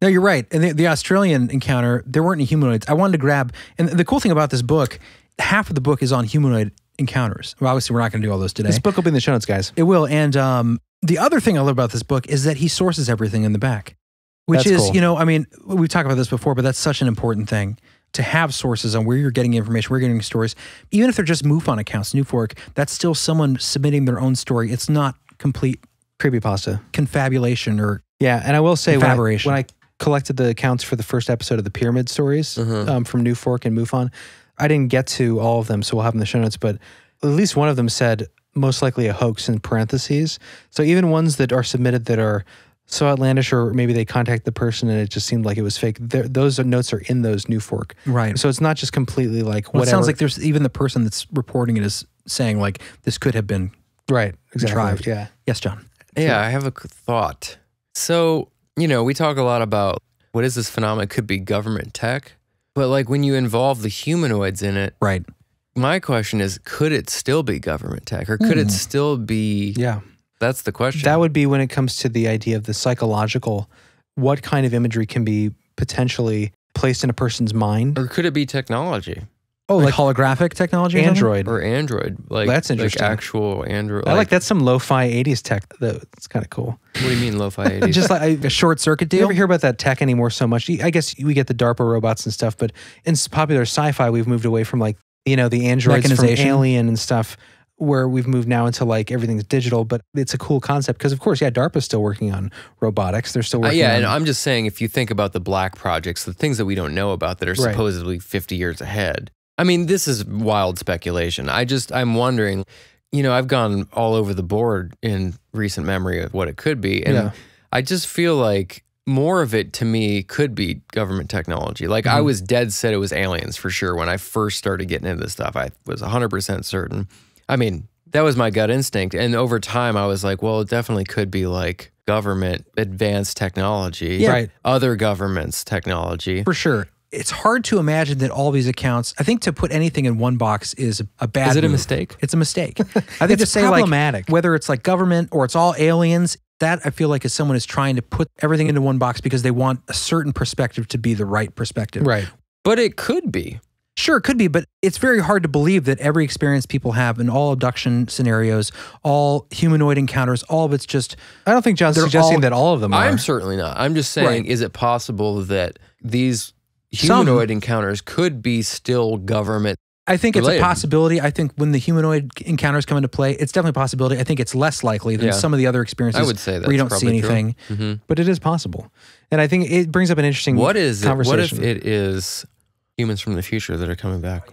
No, you're right. And the, the Australian encounter, there weren't any humanoids. I wanted to grab, and the cool thing about this book, half of the book is on humanoid encounters. Well, obviously, we're not going to do all those today. This book will be in the show notes, guys. It will. And um, the other thing I love about this book is that he sources everything in the back, which That's is, cool. you know, I mean, we've talked about this before, but that's such an important thing to have sources on where you're getting information, where you're getting stories. Even if they're just MUFON accounts, NUFORC, that's still someone submitting their own story. It's not complete Creepypasta. confabulation or Yeah, and I will say when I, when I collected the accounts for the first episode of the Pyramid Stories um, from NUFORC and MUFON, I didn't get to all of them, so we'll have them in the show notes. But at least one of them said most likely a hoax in parentheses. So even ones that are submitted that are so outlandish, or maybe they contact the person and it just seemed like it was fake. there- Those notes are in those NUFORC, Right. So it's not just completely like Well, it sounds like there's even the person that's reporting it is saying like this could have been right, exactly. contrived. Yeah, Yes, John. Yeah, I have a thought. So, you know, we talk a lot about what is this phenomenon? It could be government tech, but like when you involve the humanoids in it, Right. my question is could it still be government tech or could it hmm. still be? yeah. That's the question. That would be when it comes to the idea of the psychological, what kind of imagery can be potentially placed in a person's mind? or could it be technology Oh, like, holographic technology, or something? Android. or Android? Like That's interesting. Like actual Android. I like that's some lo-fi '80s tech. That's kind of cool. What do you mean lo-fi 80s? Just like a short circuit do you deal. ever hear about that tech anymore so much? I guess we get the DARPA robots and stuff, but in popular sci-fi, we've moved away from like you know the androids from Mechanization. Alien and stuff, where we've moved now into like everything's digital. But it's a cool concept because, of course, yeah, DARPA's still working on robotics. They're still Uh, working. yeah, on, and I'm just saying if you think about the black projects, the things that we don't know about that are Right. supposedly 50 years ahead. I mean, this is wild speculation. I just, I'm wondering, you know, I've gone all over the board in recent memory of what it could be. And Yeah. I just feel like more of it to me could be government technology. Like I mm-hmm. was dead set it was aliens for sure when I first started getting into this stuff. I was 100% certain. I mean, that was my gut instinct. And over time, I was like, well, it definitely could be like government advanced technology, Yeah. Right. other governments' technology. For sure. It's hard to imagine that all these accounts, I think to put anything in one box is a bad Is it a mistake? It's a mistake. I think It's to say problematic. like whether it's like government or it's all aliens, that I feel like is someone is trying to put everything into one box because they want a certain perspective to be the right perspective. Right. But it could be. Sure, it could be, but it's very hard to believe that every experience people have in all abduction scenarios, all humanoid encounters, all of it's just I don't think John's suggesting all- that all of them are. I'm certainly not. I'm just saying, Right. is it possible that these Some- humanoid encounters could be still government? I think it's related. a possibility. I think when the humanoid encounters come into play, it's definitely a possibility. I think it's less likely than Yeah. some of the other experiences I would say where you don't see anything. hmm but it is possible. And I think it brings up an interesting What is it? What if it is humans from the future that are coming back?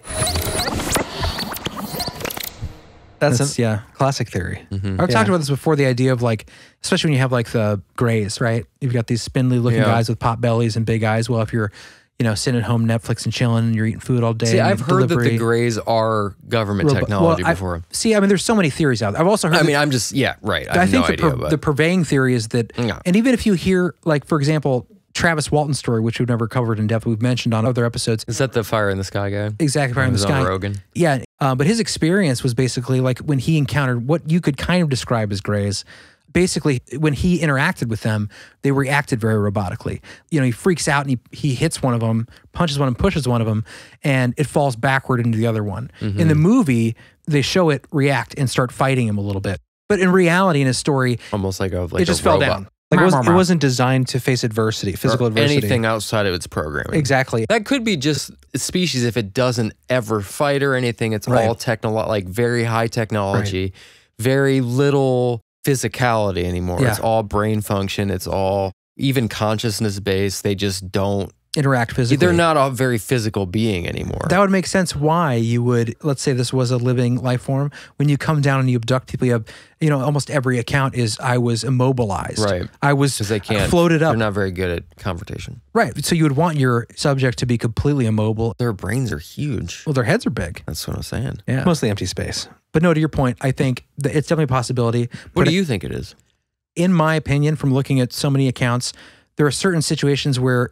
That's, That's a yeah. classic theory. Mhm. I've Yeah. talked about this before. The idea of like, especially when you have like the grays, right? You've got these spindly looking Yeah. guys with pot bellies and big eyes. Well, if you're, you know, sitting at home Netflix and chilling and you're eating food all day. See, I've heard that the Greys are government Robo- technology well, I- before. See, I mean, there's so many theories out there. I've also heard. I mean, I'm just yeah, right. I, I think no the, idea, per- the purveying theory is that, Yeah. and even if you hear, like, for example, Travis Walton's story, which we've never covered in depth, we've mentioned on other episodes, is that the fire in the sky guy? exactly fire in the sky. Rogan. Yeah, uh, but his experience was basically like when he encountered what you could kind of describe as grays. Basically, when he interacted with them, they reacted very robotically. You know, he freaks out and he, he hits one of them, punches one and pushes one of them, and it falls backward into the other one. Mm-hmm. In the movie, they show it react and start fighting him a little bit. But in reality, in his story, Almost like a like it just a fell robot. down. Like it, was, Meow, it meow, meow. wasn't designed to face adversity, physical Or adversity. anything outside of its programming. Exactly. That could be just species if it doesn't ever fight or anything. It's Right. all technolo- like very high technology, very little physicality anymore. Yeah. It's all brain function. It's all even consciousness based. They just don't. Interact physically. They're not a very physical being anymore. That would make sense why you would, let's say this was a living life form. When you come down and you abduct people, you have, you know, almost every account is I was immobilized. Right. I was because they can't floated up. They're not very good at confrontation. right. So you would want your subject to be completely immobile. Their brains are huge. Well, their heads are big. That's what I'm saying. Yeah. Mostly empty space. But no, to your point, I think that it's definitely a possibility. What but do you think it is? in my opinion, from looking at so many accounts, there are certain situations where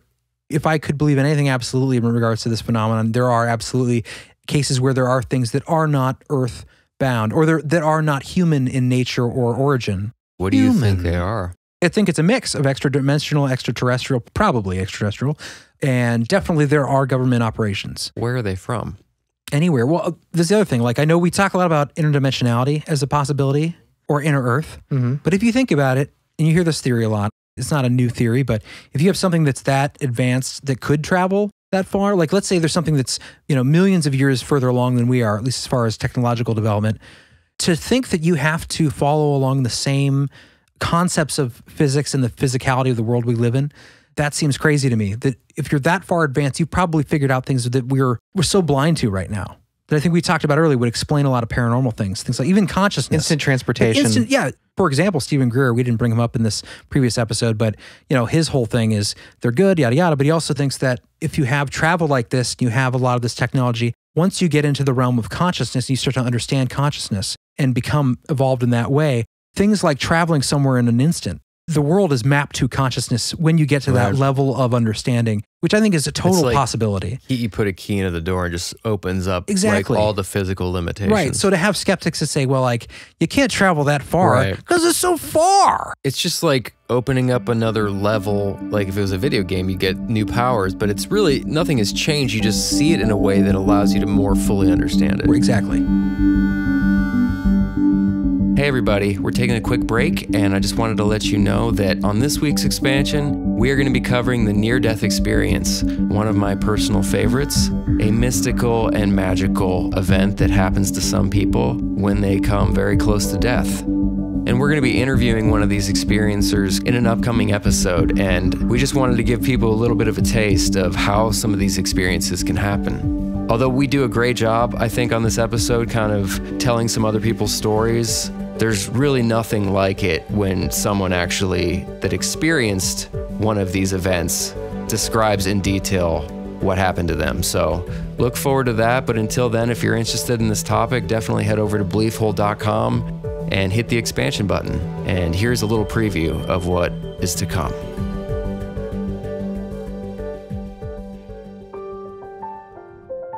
if I could believe in anything absolutely in regards to this phenomenon, there are absolutely cases where there are things that are not earth bound or there, that are not human in nature or origin. What do you think they are? I think it's a mix of extra dimensional, extraterrestrial, probably extraterrestrial, and definitely there are government operations Where are they from? Anywhere. Well, uh, there's the other thing. Like I know we talk a lot about interdimensionality as a possibility or inner Earth, Mm-hmm. but if you think about it, and you hear this theory a lot, it's not a new theory, but if you have something that's that advanced that could travel that far, like let's say there's something that's you know millions of years further along than we are, at least as far as technological development, to think that you have to follow along the same concepts of physics and the physicality of the world we live in. That seems crazy to me. That if you're that far advanced, you've probably figured out things that we're we're so blind to right now. That I think we talked about earlier would explain a lot of paranormal things, things like even consciousness. Instant transportation. Instant, yeah. For example, Steven Greer, we didn't bring him up in this previous episode, but you know, his whole thing is they're good, yada yada. But he also thinks that if you have travel like this, and you have a lot of this technology. Once you get into the realm of consciousness and you start to understand consciousness and become evolved in that way, things like traveling somewhere in an instant, the world is mapped to consciousness when you get to that level of understanding, which I think is a total like- possibility. He, you put a key into the door and just opens up Exactly. like all the physical limitations. Right. So to have skeptics that say, well, like, you can't travel that far Right. because it's so far. it's just like opening up another level. Like if it was a video game, you get new powers, but it's really nothing has changed. You just see it in a way that allows you to more fully understand it. Exactly. Hey, everybody, we're taking a quick break, and I just wanted to let you know that on this week's expansion, we are going to be covering the near death experience, one of my personal favorites, a mystical and magical event that happens to some people when they come very close to death. And we're going to be interviewing one of these experiencers in an upcoming episode, and we just wanted to give people a little bit of a taste of how some of these experiences can happen. Although we do a great job, I think, on this episode, kind of telling some other people's stories, there's really nothing like it when someone actually that experienced one of these events describes in detail what happened to them. So look forward to that. But until then, if you're interested in this topic, definitely head over to beliefhole.com and hit the expansion button. And here's a little preview of what is to come.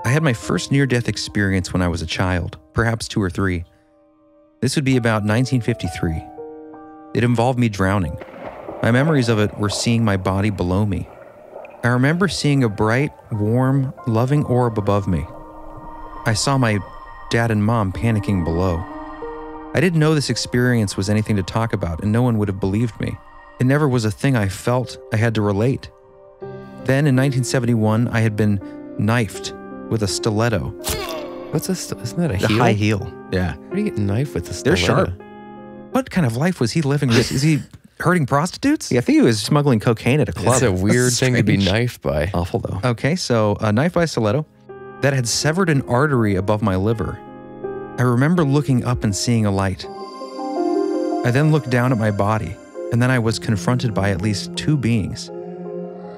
I had my first near death experience when I was a child, perhaps two or three. This would be about 1953. It involved me drowning. My memories of it were seeing my body below me. I remember seeing a bright, warm, loving orb above me. I saw my dad and mom panicking below. I didn't know this experience was anything to talk about, and no one would have believed me. It never was a thing I felt I had to relate. Then in 1971, I had been knifed with a stiletto. What's this? Isn't that a The heel? high heel. Yeah. How do you get a knife with this? They're sharp. What kind of life was he living? Is, is he hurting prostitutes? Yeah, I think he was smuggling cocaine at a club. It's a weird That's thing to be strange. knifed by. Awful though. Okay, so a knife by stiletto that had severed an artery above my liver. I remember looking up and seeing a light. I then looked down at my body, and then I was confronted by at least two beings.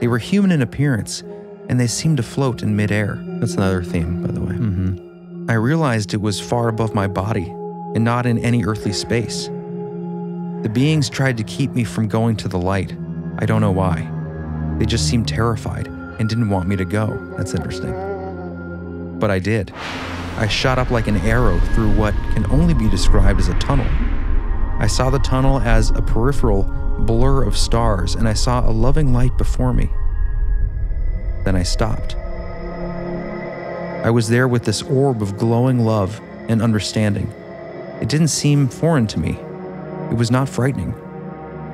They were human in appearance, and they seemed to float in midair. That's another theme, by the way. Mm-hmm. I realized it was far above my body and not in any earthly space. The beings tried to keep me from going to the light. I don't know why. They just seemed terrified and didn't want me to go. That's interesting. But I did. I shot up like an arrow through what can only be described as a tunnel. I saw the tunnel as a peripheral blur of stars, and I saw a loving light before me. Then I stopped. I was there with this orb of glowing love and understanding. It didn't seem foreign to me. It was not frightening.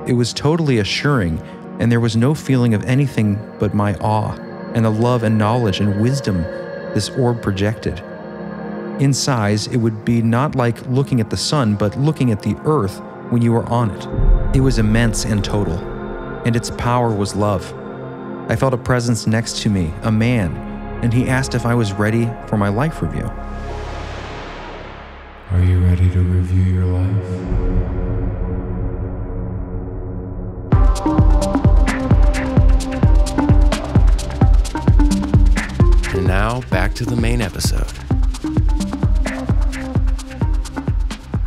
It was totally assuring, and there was no feeling of anything but my awe and the love and knowledge and wisdom this orb projected. In size, it would be not like looking at the sun, but looking at the earth when you were on it. It was immense and total, and its power was love. I felt a presence next to me, a man, and he asked if I was ready for my life review. Are you ready to review your life? And now back to the main episode.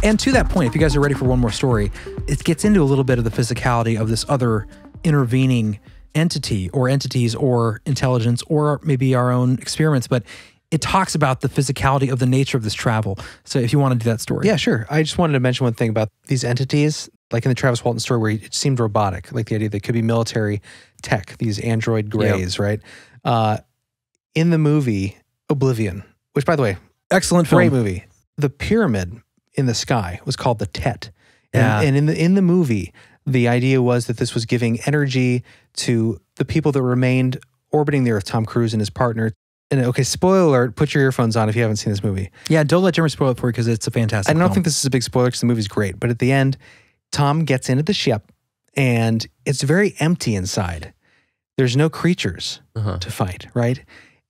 And to that point, if you guys are ready for one more story, it gets into a little bit of the physicality of this other intervening entity or entities or intelligence or maybe our own experiments, but it talks about the physicality of the nature of this travel. So if you want to do that story. Yeah, sure. I just wanted to mention one thing about these entities, like in the Travis Walton story, where it seemed robotic, like the idea that it could be military tech, these android grays, right? Uh, in the movie Oblivion, which, by the way, Excellent film. great movie. The pyramid in the sky was called the Tet. And, Yeah. and in the in the movie, the idea was that this was giving energy to the people that remained orbiting the Earth, Tom Cruise and his partner. And okay, spoiler alert, put your earphones on if you haven't seen this movie. Yeah, don't let Jeremy spoil it for you because it's a fantastic I don't film. think this is a big spoiler because the movie's great, but at the end, Tom gets into the ship and it's very empty inside. There's no creatures Uh-huh. to fight, right?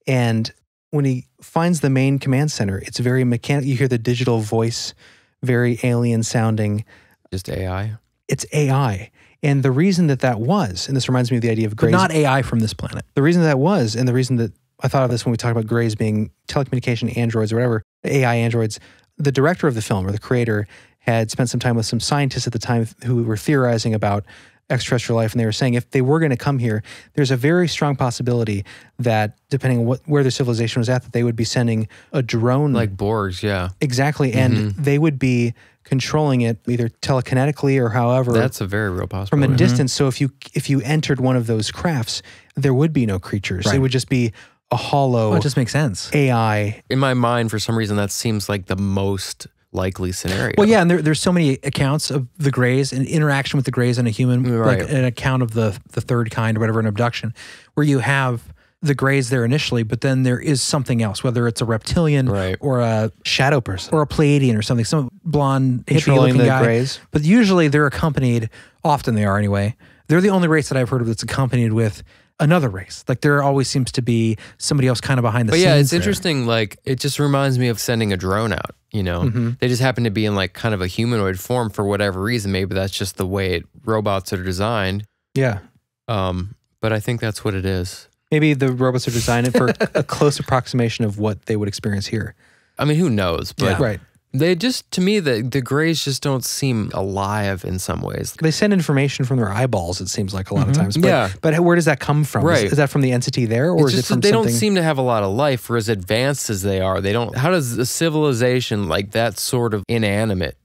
And when he finds the main command center, it's very mechanical. You hear the digital voice, very alien sounding. Just AI. It's AI. And the reason that that was, and this reminds me of the idea of but not AI from this planet. the reason that was, and the reason that I thought of this when we talked about Greys being telecommunication androids or whatever, AI androids, the director of the film or the creator had spent some time with some scientists at the time who were theorizing about extraterrestrial life. And they were saying if they were going to come here, there's a very strong possibility that depending on what, where their civilization was at, that they would be sending a drone. Like Borgs, yeah. exactly. And mm-hmm. they would be controlling it either telekinetically or however That's a very real possibility. from a mm-hmm. distance. So if you if you entered one of those crafts, there would be no creatures. It would just be a hollow Oh, it just makes sense. AI. In my mind, for some reason, that seems like the most likely scenario. Well, yeah, and there, there's so many accounts of the Greys and interaction with the Greys and a human, Right. like an account of the the third kind or whatever, an abduction, where you have the Greys there initially, but then there is something else, whether it's a reptilian Right. or a Shadow person. or a Pleiadian or something, some blonde hippie looking the guy. Greys. But usually they're accompanied. Often they are anyway. They're the only race that I've heard of that's accompanied with another race. Like there always seems to be somebody else kind of behind the But scenes. yeah, it's there. interesting. Like it just reminds me of sending a drone out. You know, Mhm. they just happen to be in like kind of a humanoid form for whatever reason. Maybe that's just the way it, robots are designed. Yeah. Um, but I think that's what it is. Maybe the robots are designed for a close approximation of what they would experience here. I mean, who knows? But right. they just to me the the grays just don't seem alive in some ways. They send information from their eyeballs, it seems like a lot of Mhm. times. But, Yeah. But where does that come from? Is- Right. Is, that from the entity there or It's is it just from that they something? don't seem to have a lot of life for as advanced as they are. They don't. How does a civilization like that sort of inanimate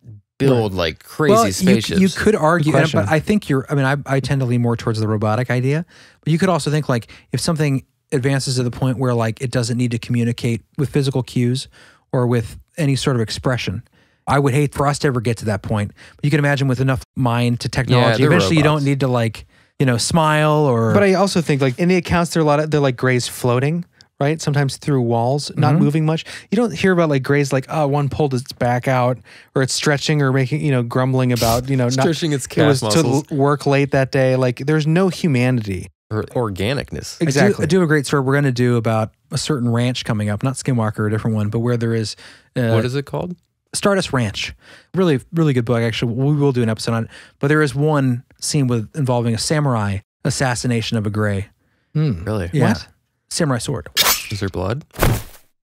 build like crazy well, you- spaceships? You, could argue, and- but. I think you're. I mean, I, I tend to lean more towards the robotic idea, but you could also think like if something advances to the point where like it doesn't need to communicate with physical cues or with any sort of expression. I would hate for us to ever get to that point. But you can imagine with enough mind to technology, they're eventually you don't need to like you know smile or. But I also think like in the accounts there are a lot of they're like grays floating, right? Sometimes through walls, not Mhm. moving much. You don't hear about like grays like oh one pulled its back out or it's stretching or making you know grumbling about you know not, Stretching its it was calf to muscles. l- work late that day. Like there's no humanity. or organicness. I do- Exactly. I do, have a great story we're going to do about a certain ranch coming up, not Skinwalker, a different one, but where there is. Uh, what is it called? Stardust Ranch. Really, really good book. Actually, we will do an episode on it. But there is one scene with involving a samurai assassination of a gray. Really? Yeah. Samurai sword. Is there blood?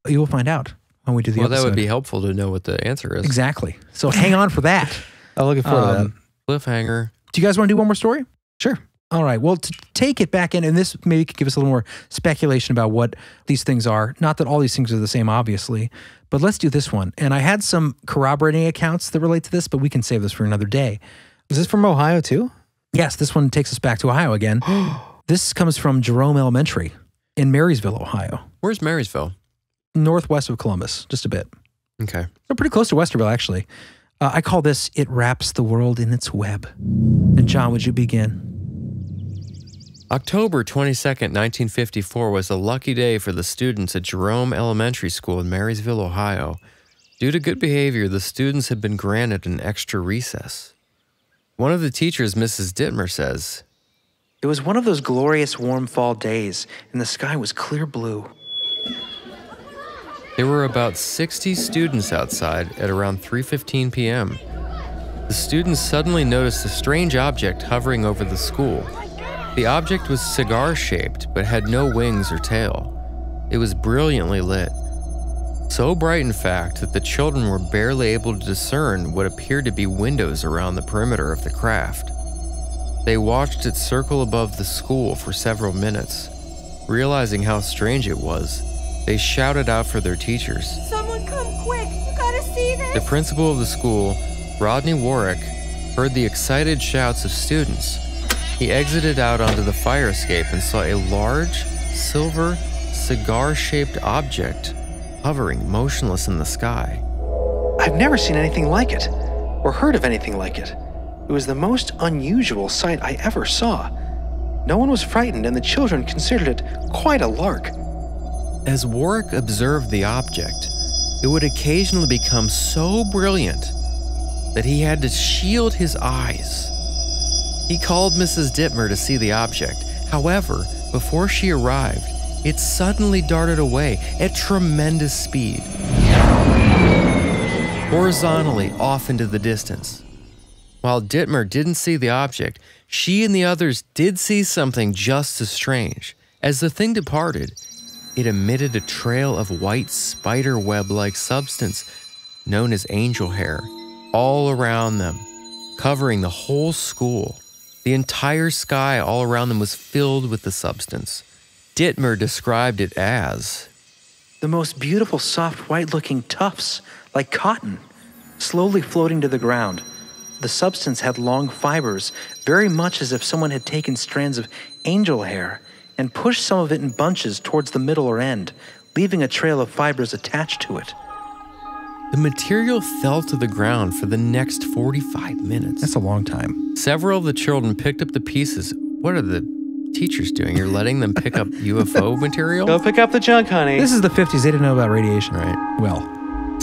You will find out when we do the Well, that episode. would be helpful to know what the answer is. Exactly. So hang on for that. I'm looking forward to that. Um, Cliffhanger. Do you guys want to do one more story? Sure. All right. Well, to take it back in, and this maybe could give us a little more speculation about what these things are. Not that all these things are the same, obviously, but let's do this one. And I had some corroborating accounts that relate to this, but we can save this for another day. Is this from Ohio too? Yes, this one takes us back to Ohio again. this comes from Jerome Elementary in Marysville, Ohio, Where's Marysville? northwest of Columbus, just a bit. Okay. So pretty close to Westerville, actually. Uh, I call this "It Wraps the World in Its Web." And John, would you begin? October 22nd, 1954 was a lucky day for the students at Jerome Elementary School in Marysville, Ohio. Due to good behavior, the students had been granted an extra recess. One of the teachers, Mrs. Dittmer, says, It was one of those glorious warm fall days, and the sky was clear blue. There were about 60 students outside at around 3:15 p.m. The students suddenly noticed a strange object hovering over the school. The object was cigar-shaped but had no wings or tail. It was brilliantly lit. So bright in fact that the children were barely able to discern what appeared to be windows around the perimeter of the craft. They watched it circle above the school for several minutes. Realizing how strange it was, they shouted out for their teachers. Someone come quick! You gotta see this! The principal of the school, Rodney Warwick, heard the excited shouts of students. He exited out onto the fire escape and saw a large, silver, cigar shaped object hovering motionless in the sky. I've never seen anything like it, or heard of anything like it. It was the most unusual sight I ever saw. No one was frightened, and the children considered it quite a lark. As Warwick observed the object, it would occasionally become so brilliant that he had to shield his eyes. He called Mrs. Dittmer to see the object. However, before she arrived, it suddenly darted away at tremendous speed, horizontally off into the distance. While Dittmer didn't see the object, she and the others did see something just as strange. As the thing departed, it emitted a trail of white spider web like substance known as angel hair all around them, covering the whole school. The entire sky all around them was filled with the substance. Dittmer described it as The most beautiful, soft, white looking tufts, like cotton, slowly floating to the ground. The substance had long fibers, very much as if someone had taken strands of angel hair and pushed some of it in bunches towards the middle or end, leaving a trail of fibers attached to it. the material fell to the ground for the next 45 minutes. That's a long time. Several of the children picked up the pieces. What are the teachers doing? You're letting them pick up UFO material? Go pick up the junk, honey. This is the 50s. They didn't know about radiation. Right. Well,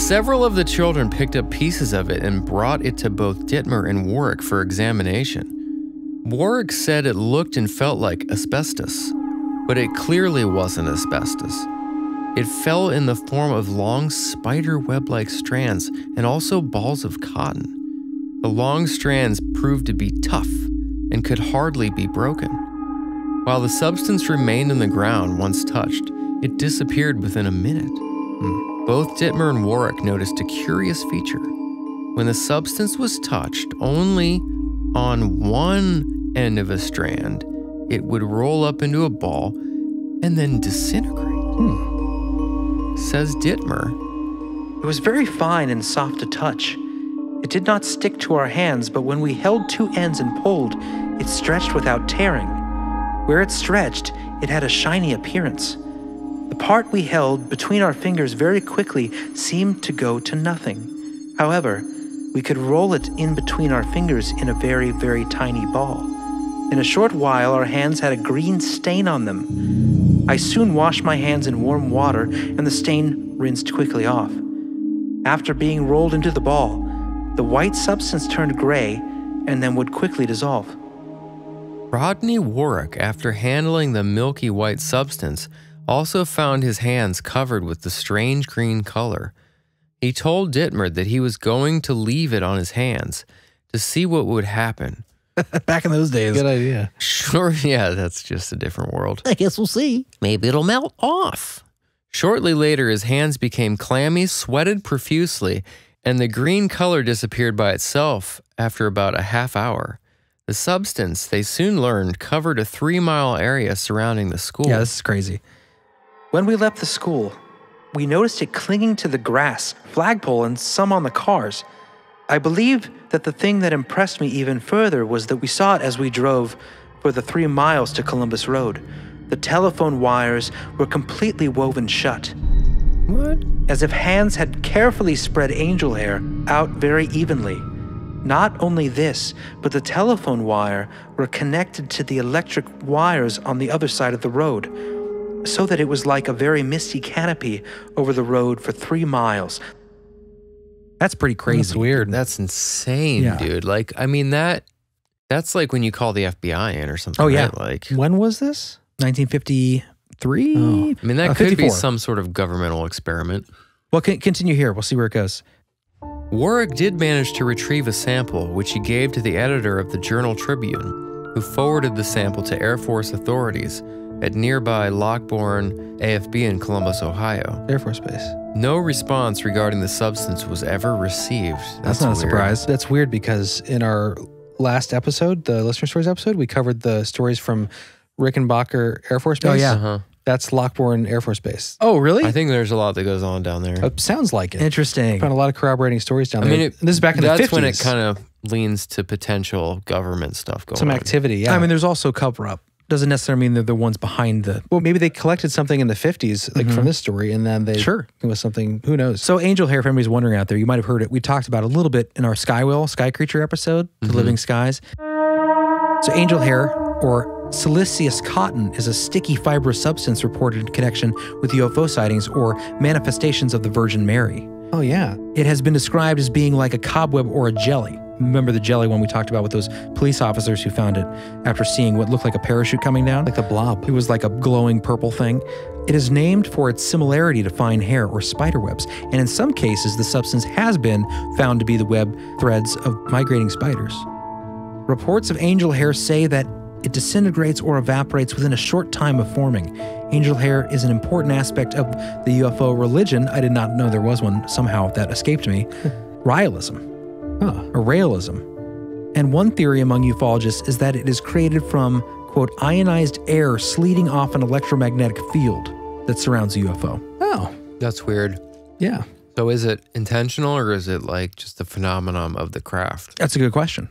Several of the children picked up pieces of it and brought it to both Dittmer and Warwick for examination. Warwick said it looked and felt like asbestos. but it clearly wasn't asbestos. It fell in the form of long spider web like strands and also balls of cotton. The long strands proved to be tough and could hardly be broken. While the substance remained in the ground once touched, it disappeared within a minute. Hmm. Both Dittmer and Warwick noticed a curious feature. When the substance was touched only on one end of a strand, it would roll up into a ball and then disintegrate. Hmm. Says Dittmer. It was very fine and soft to touch. It did not stick to our hands, but when we held two ends and pulled, it stretched without tearing. Where it stretched, it had a shiny appearance. The part we held between our fingers very quickly seemed to go to nothing. However, we could roll it in between our fingers in a very, very tiny ball. In a short while, our hands had a green stain on them. I soon washed my hands in warm water, and the stain rinsed quickly off. After being rolled into the ball, the white substance turned gray and then would quickly dissolve. Rodney Warwick, after handling the milky white substance, also found his hands covered with the strange green color. He told Dittmer that he was going to leave it on his hands to see what would happen. Back in those days. Good idea. Sure, yeah, that's just a different world. I guess we'll see. Maybe it'll melt off. Shortly later, his hands became clammy, sweated profusely, and the green color disappeared by itself after about a half hour. The substance, they soon learned, covered a three mile area surrounding the school. Yeah, this is crazy. When we left the school, we noticed it clinging to the grass, flagpole, and some on the cars. I believe that the thing that impressed me even further was that we saw it as we drove for the three miles to Columbus Road. The telephone wires were completely woven shut. What? As if hands had carefully spread angel hair out very evenly. Not only this, but the telephone wire were connected to the electric wires on the other side of the road, so that it was like a very misty canopy over the road for three miles. That's pretty crazy. That's weird. That's insane, Yeah. dude. Like, I mean, that that's like when you call the FBI in or something. Oh, yeah. right? Like, When was this? 1953. Oh. I mean, that Uh, could be some sort of governmental experiment. Well, con- continue here. We'll see where it goes. Warwick did manage to retrieve a sample, which he gave to the editor of the Journal Tribune, who forwarded the sample to Air Force authorities at nearby Lockbourne AFB in Columbus, Ohio. Air Force Base. No response regarding the substance was ever received. That's, not a surprise. That's weird because in our last episode, the listener stories episode, we covered the stories from Rickenbacker Air Force Base. Oh, yeah. Uh-huh. That's Lockbourne Air Force Base. Oh, really? I think there's a lot that goes on down there. Uh, sounds like it. Interesting. Found a lot of corroborating stories down I there. I mean, it, this is back in the 50s. That's when it kind of leans to potential government stuff going Some on. activity, yeah. I mean, there's also cover up. Doesn't necessarily mean they're the ones behind the. well, maybe they collected something in the 50s, like from this story, and then they. Mm-hmm. Sure. It was something, who knows? So, angel hair, if anybody's wondering out there, you might have heard it. We talked about it a little bit in our Sky Whale, Sky Creature episode, The Living Skies. So, angel hair or siliceous cotton is a sticky fibrous substance reported in connection with UFO sightings or manifestations of the Virgin Mary. oh, yeah. It has been described as being like a cobweb or a jelly. Remember the jelly one we talked about with those police officers who found it after seeing what looked like a parachute coming down? Like the blob. It was like a glowing purple thing. It is named for its similarity to fine hair or spider webs, and in some cases, the substance has been found to be the web threads of migrating spiders. Reports of angel hair say that it disintegrates or evaporates within a short time of forming. Angel hair is an important aspect of the UFO religion. I did not know there was one. Somehow that escaped me. Raëlism Huh. or realism. And one theory among ufologists is that it is created from, quote, ionized air sleeting off an electromagnetic field that surrounds a UFO. Oh, That's weird. yeah. So is it intentional or is it like just a phenomenon of the craft? That's a good question.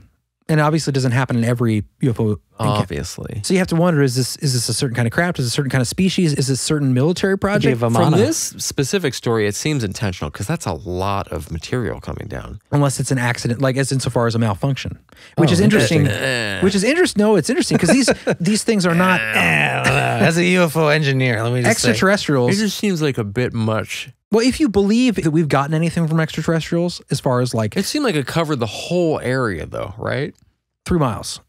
And it obviously doesn't happen in every UFO. Obviously. So you have to wonder: is this is this a certain kind of craft? Is it a certain kind of species? Is this a certain military project? From this specific story, it seems intentional because that's a lot of material coming down. Unless it's an accident, like as insofar as a malfunction, which Oh, is interesting. Eh. Which is interesting. No, it's interesting because these these things are not As a UFO engineer, let me just say. It extraterrestrials. just seems like a bit much. Well, if you believe that we've gotten anything from extraterrestrials, as far as like It seemed like it covered the whole area, though, right? three miles,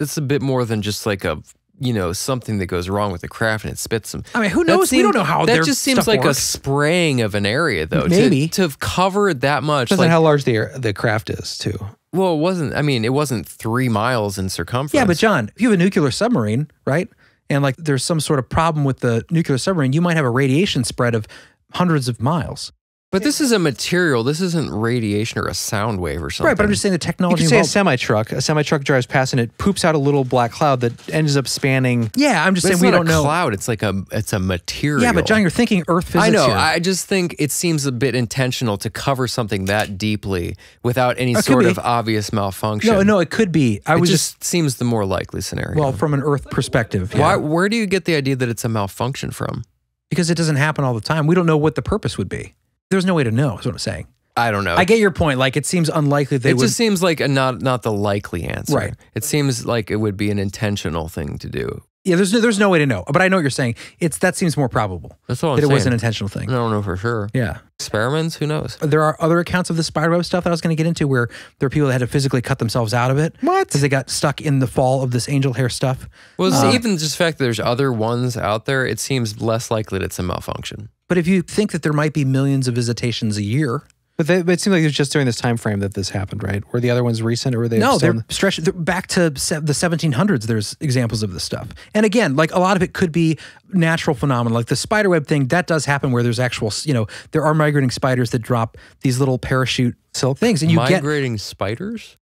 It's a bit more than just like a you know, something that goes wrong with the craft and it spits them. I mean, who knows? we don't know how that just seems like a spraying of an area, though. Maybe. to, have covered that much. Depends Like, on how large the the craft is too. well, it wasn't. I mean, it wasn't three miles in circumference. Yeah, but John, if you have a nuclear submarine, right? And like there's some sort of problem with the nuclear submarine, you might have a radiation spread of hundreds of miles. But this is a material. This isn't radiation or a sound wave or something. Right, but I'm just saying the You technology could say a involved. semi truck. A semi truck drives past and it poops out a little black cloud that ends up spanning. yeah, I'm just But saying it's we not don't a know. cloud. It's like a. It's a material. Yeah, but John, you're thinking Earth physics. I know. here. I just think it seems a bit intentional to cover something that deeply without any oh, It could sort be. of obvious malfunction. no, no, it could be. I it was just, just, seems the more likely scenario. well from an Earth perspective. Why? Where do you get the idea that it's a malfunction from? Because it doesn't happen all the time. We don't know what the purpose would be. There's no way to know. Is what I'm saying. I don't know. I get your point. Like it seems unlikely they it would. just seems like a not not the likely answer. Right. It seems like it would be an intentional thing to do. Yeah, there's no, there's no way to know. But I know what you're saying. It's that seems more probable That's all I'm that it was an intentional thing. I don't know for sure. Yeah. Experiments? Who knows? There are other accounts of the spiderweb stuff that I was going to get into where there are people that had to physically cut themselves out of it. What? Because they got stuck in the fall of this angel hair stuff. Well, it's Uh, even just the fact that there's other ones out there, it seems less likely that it's a malfunction. But if you think that there might be millions of visitations a year, But, they, but it seems like it was just during this time frame that this happened, right? Were the other ones recent or were they? no, still they're stretched they're back to se- the 1700s. There's examples of this stuff. And again, like a lot of it could be natural phenomena, like the spiderweb thing. That does happen where there's actual, you know, there are migrating spiders that drop these little parachute silk things, and you get Migrating spiders?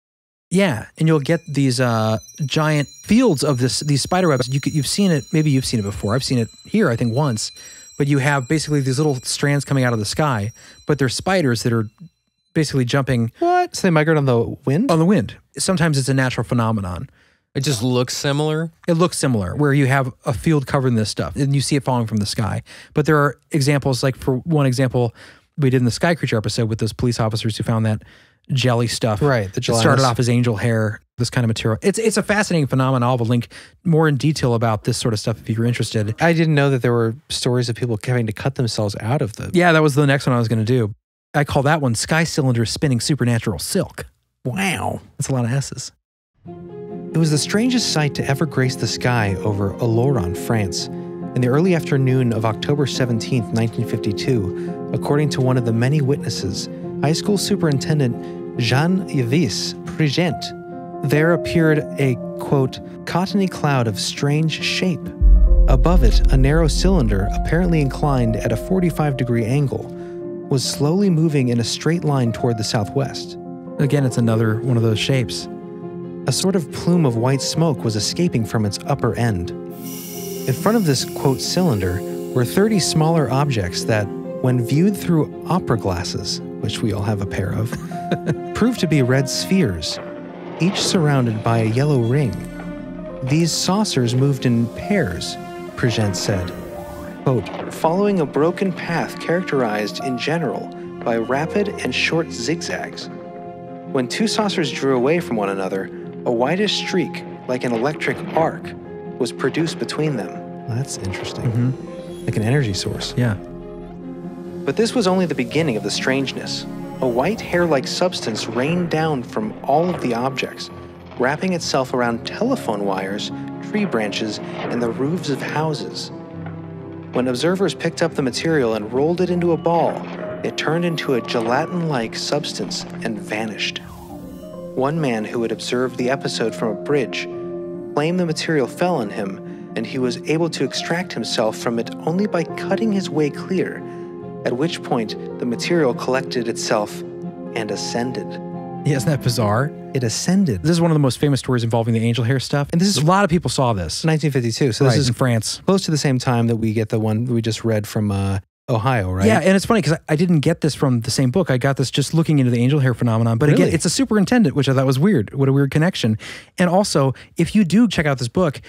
Yeah, and you'll get these uh, giant fields of this these spider webs. You you've seen it. Maybe you've seen it before. I've seen it here. I think once. But you have basically these little strands coming out of the sky, but they're spiders that are basically jumping what? So they migrate on the wind. on the wind. Sometimes it's a natural phenomenon. It just looks similar. It looks similar, where you have a field covered in this stuff, and you see it falling from the sky. But there are examples, like for one example, we did in the Sky Creature episode with those police officers who found that jelly stuff. Right, the It started off as angel hair, this kind of material. It's it's a fascinating phenomenon. I'll link more in detail about this sort of stuff if you're interested. I didn't know that there were stories of people having to cut themselves out of the. Yeah, that was the next one I was going to do. I call that one Sky Cylinder Spinning Supernatural Silk. Wow. That's a lot of S's. It was the strangest sight to ever grace the sky over Oloron, France, in the early afternoon of October 17, 1952, according to one of the many witnesses, high school superintendent Jean-Yves Prigent. There appeared a, quote, cottony cloud of strange shape. Above it, a narrow cylinder, apparently inclined at a 45 degree angle, was slowly moving in a straight line toward the southwest. Again, it's another one of those shapes. A sort of plume of white smoke was escaping from its upper end. In front of this, quote, cylinder were 30 smaller objects that, when viewed through opera glasses, which we all have a pair of, proved to be red spheres, each surrounded by a yellow ring. These saucers moved in pairs, Prigent said, quote, following a broken path characterized in general by rapid and short zigzags. When two saucers drew away from one another, a whitish streak, like an electric arc, was produced between them. That's interesting. Mm-hmm. Like an energy source. Yeah. But this was only the beginning of the strangeness. A white hair like substance rained down from all of the objects, wrapping itself around telephone wires, tree branches, and the roofs of houses. When observers picked up the material and rolled it into a ball, it turned into a gelatin like substance and vanished. One man who had observed the episode from a bridge claimed the material fell on him and he was able to extract himself from it only by cutting his way clear, at which point the material collected itself and ascended. Yeah, isn't that bizarre? It ascended. This is one of the most famous stories involving the angel hair stuff. And this is a lot of people saw this. 1952. So this Right, is in France. close to the same time that we get the one we just read from uh, Ohio, right? Yeah, and it's funny because I, I didn't get this from the same book. I got this just looking into the angel hair phenomenon. But again, it's a superintendent, which I thought was weird. What a weird connection. And also, if you do check out this book,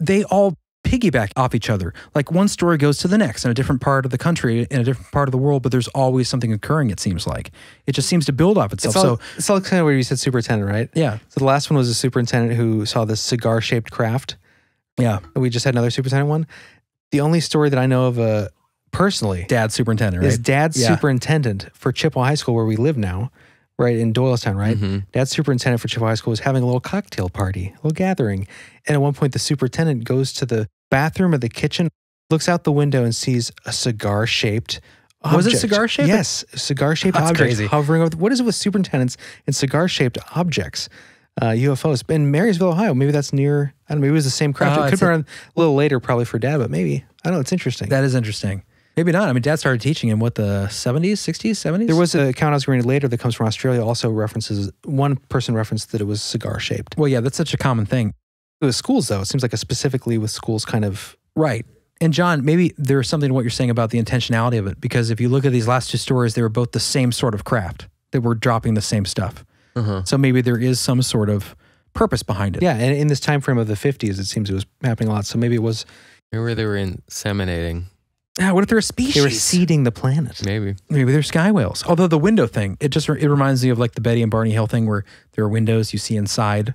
they all piggyback off each other. Like one story goes to the next in a different part of the country, in a different part of the world, but there's always something occurring, it seems like. It just seems to build off itself. It's all, so, it's all kind of where you said superintendent, right? yeah, So the last one was a superintendent who saw this cigar shaped craft. yeah. We just had another superintendent one. The only story that I know of uh, personally Dad superintendent, right? is dad's Yeah. superintendent for Chippewa High School, where we live now, right in Doylestown, right? Mhm. Dad's superintendent for Chippewa High School was having a little cocktail party, a little gathering. And at one point, the superintendent goes to the bathroom or the kitchen, looks out the window and sees a cigar shaped. Was it cigar-shaped? Yes, cigar shaped objects crazy. hovering over. What is it with superintendents and cigar shaped objects? Uh, UFOs in Marysville, Ohio. Maybe that's near. I don't know. Maybe it was the same craft. Oh, it could be a- a little later, probably for Dad, but maybe I don't know. It's interesting. That is interesting. Maybe not. I mean, Dad started teaching in what the 70s, 60s, 70s. There was an account I was reading later that comes from Australia. Also references one person referenced that it was cigar shaped. Well, yeah, that's such a common thing. With schools, though, it seems like a specifically with schools kind of. Right. And John, maybe there's something to what you're saying about the intentionality of it, because if you look at these last two stories, they were both the same sort of craft. They were dropping the same stuff. Uh-huh. So maybe there is some sort of purpose behind it. Yeah, and in this time frame of the 50s, it seems it was happening a lot. So maybe it was Maybe they were inseminating. Ah, what if they're a species? they were seeding the planet. Maybe. Maybe they're sky whales. Although the window thing, it just it reminds me of like the Betty and Barney Hill thing where there are windows you see inside.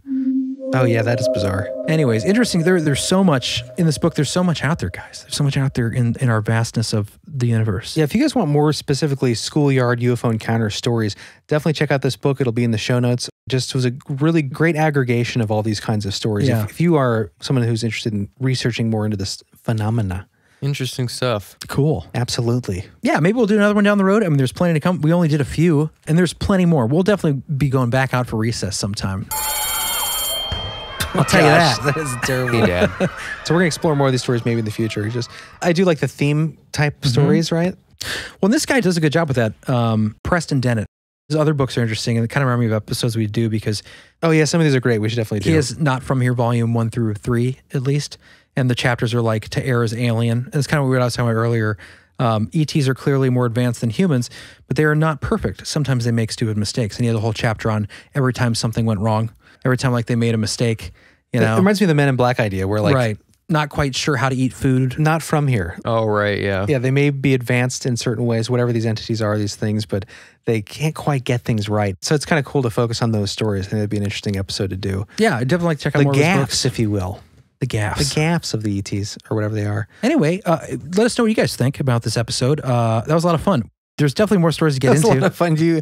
Oh yeah, that is bizarre. Anyways, interesting. There, there's so much in this book. There's so much out there, guys. There's so much out there in, in our vastness of the universe. Yeah, if you guys want more specifically schoolyard UFO encounter stories, definitely check out this book. It'll be in the show notes. Just was a really great aggregation of all these kinds of stories. Yeah. If, if you are someone who's interested in researching more into this phenomena, Interesting stuff. Cool. absolutely. Yeah, maybe we'll do another one down the road. I mean, there's plenty to come. We only did a few, and there's plenty more. We'll definitely be going back out for recess sometime. I'll tell you that. that is terrible. So we're gonna explore more of these stories maybe in the future. Just I do like the theme type stories, right? Well, this guy does a good job with that. Um, Preston Dennett. His other books are interesting, and they kind of remind me of episodes we do because Oh yeah, some of these are great. We should definitely do. he is not from here, volume one through three, at least. And the chapters are like to err is alien. And it's kind of what I was talking about earlier. Um, ETs are clearly more advanced than humans, but they are not perfect. Sometimes they make stupid mistakes. And he has a whole chapter on every time something went wrong, every time like they made a mistake. You know, It reminds me of the Men in Black idea, where like right? Not quite sure how to eat food. not from here. Oh, right. Yeah. Yeah, they may be advanced in certain ways, whatever these entities are, these things, but they can't quite get things right. So it's kind of cool to focus on those stories. I think that'd be an interesting episode to do. Yeah, I'd definitely like to check out The more of his gaps, books. if you will. The gaps. The gaps of the ETs or whatever they are. Anyway, uh, let us know what you guys think about this episode. Uh, that was a lot of fun. There's definitely more stories to get That's a into. lot of fun. You,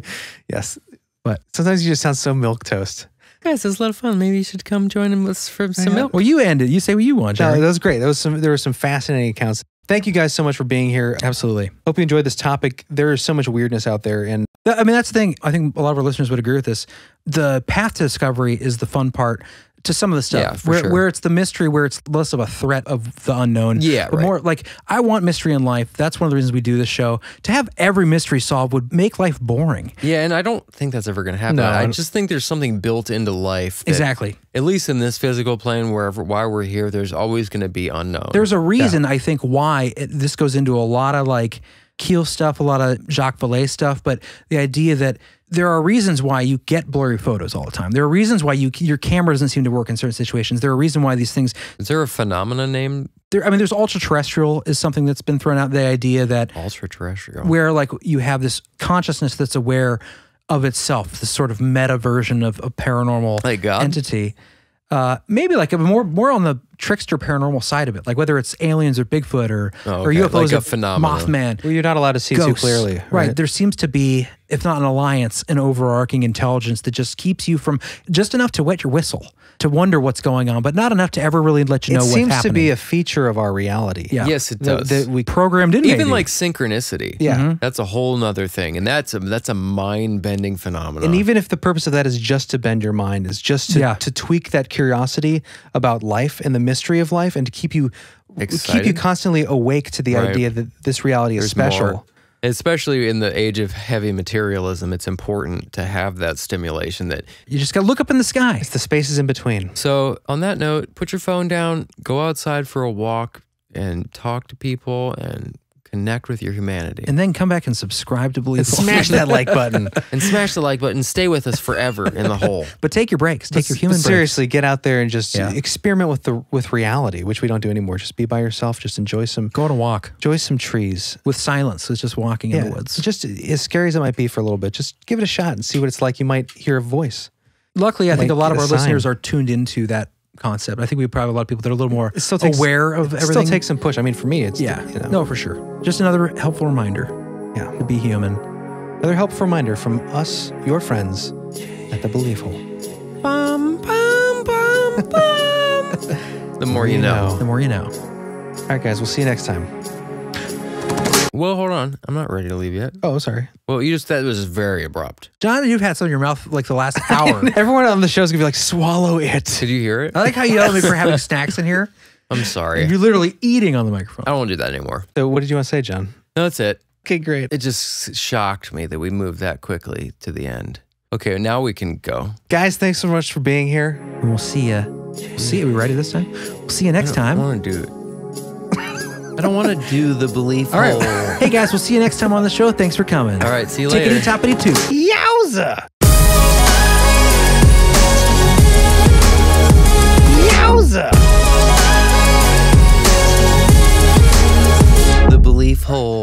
yes. But sometimes you just sound so milk toast. Guys, it was a lot of fun. Maybe you should come join us for some milk. well, you ended. You say what you want, No, that was great. That was some. There were some fascinating accounts. Thank you guys so much for being here. Absolutely. Hope you enjoyed this topic. There is so much weirdness out there, and Th- I mean, that's the thing. I think a lot of our listeners would agree with this. The path to discovery is the fun part to some of the stuff Yeah, for where, sure. where it's the mystery, where it's less of a threat of the unknown. Yeah, But right. more like I want mystery in life. That's one of the reasons we do this show. To have every mystery solved would make life boring. Yeah, and I don't think that's ever going to happen. No, I just think there's something built into life. that, Exactly. At least in this physical plane, wherever while we're here, there's always going to be unknown. There's a reason I think why it, this goes into a lot of like Keel stuff, a lot of Jacques Vallée stuff, but the idea that there are reasons why you get blurry photos all the time. There are reasons why you your camera doesn't seem to work in certain situations. There are reasons why these things. Is there a phenomena named There, I mean, there's ultra terrestrial is something that's been thrown out. The idea that ultra terrestrial? where like you have this consciousness that's aware of itself, this sort of meta version of a paranormal Like entity. Uh, maybe like a more more on the trickster paranormal side of it, like whether it's aliens or Bigfoot or Oh, or. UFOs, Like a phenomenon. Mothman, well, you're not allowed to see too clearly. Right. There seems to be, if not an alliance, an overarching intelligence that just keeps you from just enough to wet your whistle, to wonder what's going on, but not enough to ever really let you it know what's seems happening. to be a feature of our reality. Yeah. Yes, it does. that we programmed in. Even maybe. like synchronicity. Yeah. Mm-hmm. Mhm. That's a whole nother thing. And that's a that's a mind bending phenomenon. And even if the purpose of that is just to bend your mind, is just to, Yeah. to tweak that curiosity about life and the mystery of life, and to keep you keep you constantly awake to the Right. idea that this reality is special. more. Especially in the age of heavy materialism, it's important to have that stimulation that you just got to look up in the sky. It's the spaces in between. So, on that note, put your phone down, go outside for a walk, and talk to people and connect with your humanity. and then come back and subscribe to Believe. And smash that like button. and smash the like button. Stay with us forever in the hole. But take your breaks. Take your human breaks. seriously, get out there and just Yeah. experiment with the with reality, which we don't do anymore. Just be by yourself. Just enjoy some Go on a walk enjoy some trees. with silence. It's just walking in the woods. Just as scary as it might be for a little bit, just give it a shot and see what it's like. You might hear a voice. Luckily, I think a lot of our sign. listeners are tuned into that concept. I think we probably have a lot of people that are a little more It still takes aware of it everything. Still takes some push. I mean, for me, it's yeah, you know, no, for sure. Just another helpful reminder yeah. to be human. Another helpful reminder from us, your friends, at the Belief Hole. Bum, bum, bum, bum. The more you know. the more you know. All right, guys, we'll see you next time. Well, hold on. I'm not ready to leave yet. Oh, sorry. Well, you just that was very abrupt. John, you've had some in your mouth like the last hour. Everyone on the show is gonna be like, swallow it. Did you hear it? I like how you yelled at me for having snacks in here. I'm sorry. You're literally eating on the microphone. I don't want to do that anymore. So, what did you want to say, John? No, that's it. Okay, great. It just shocked me that we moved that quickly to the end. Okay, now we can go. Guys, thanks so much for being here. And we'll see you. We'll see you. Are we ready this time? We'll see you next I time. want to do it. I don't want to do the belief. All right. hole. Hey guys, we'll see you next time on the show. Thanks for coming. All right. See you later. Tickety toppity toot. Yowza! Yowza! The belief hole.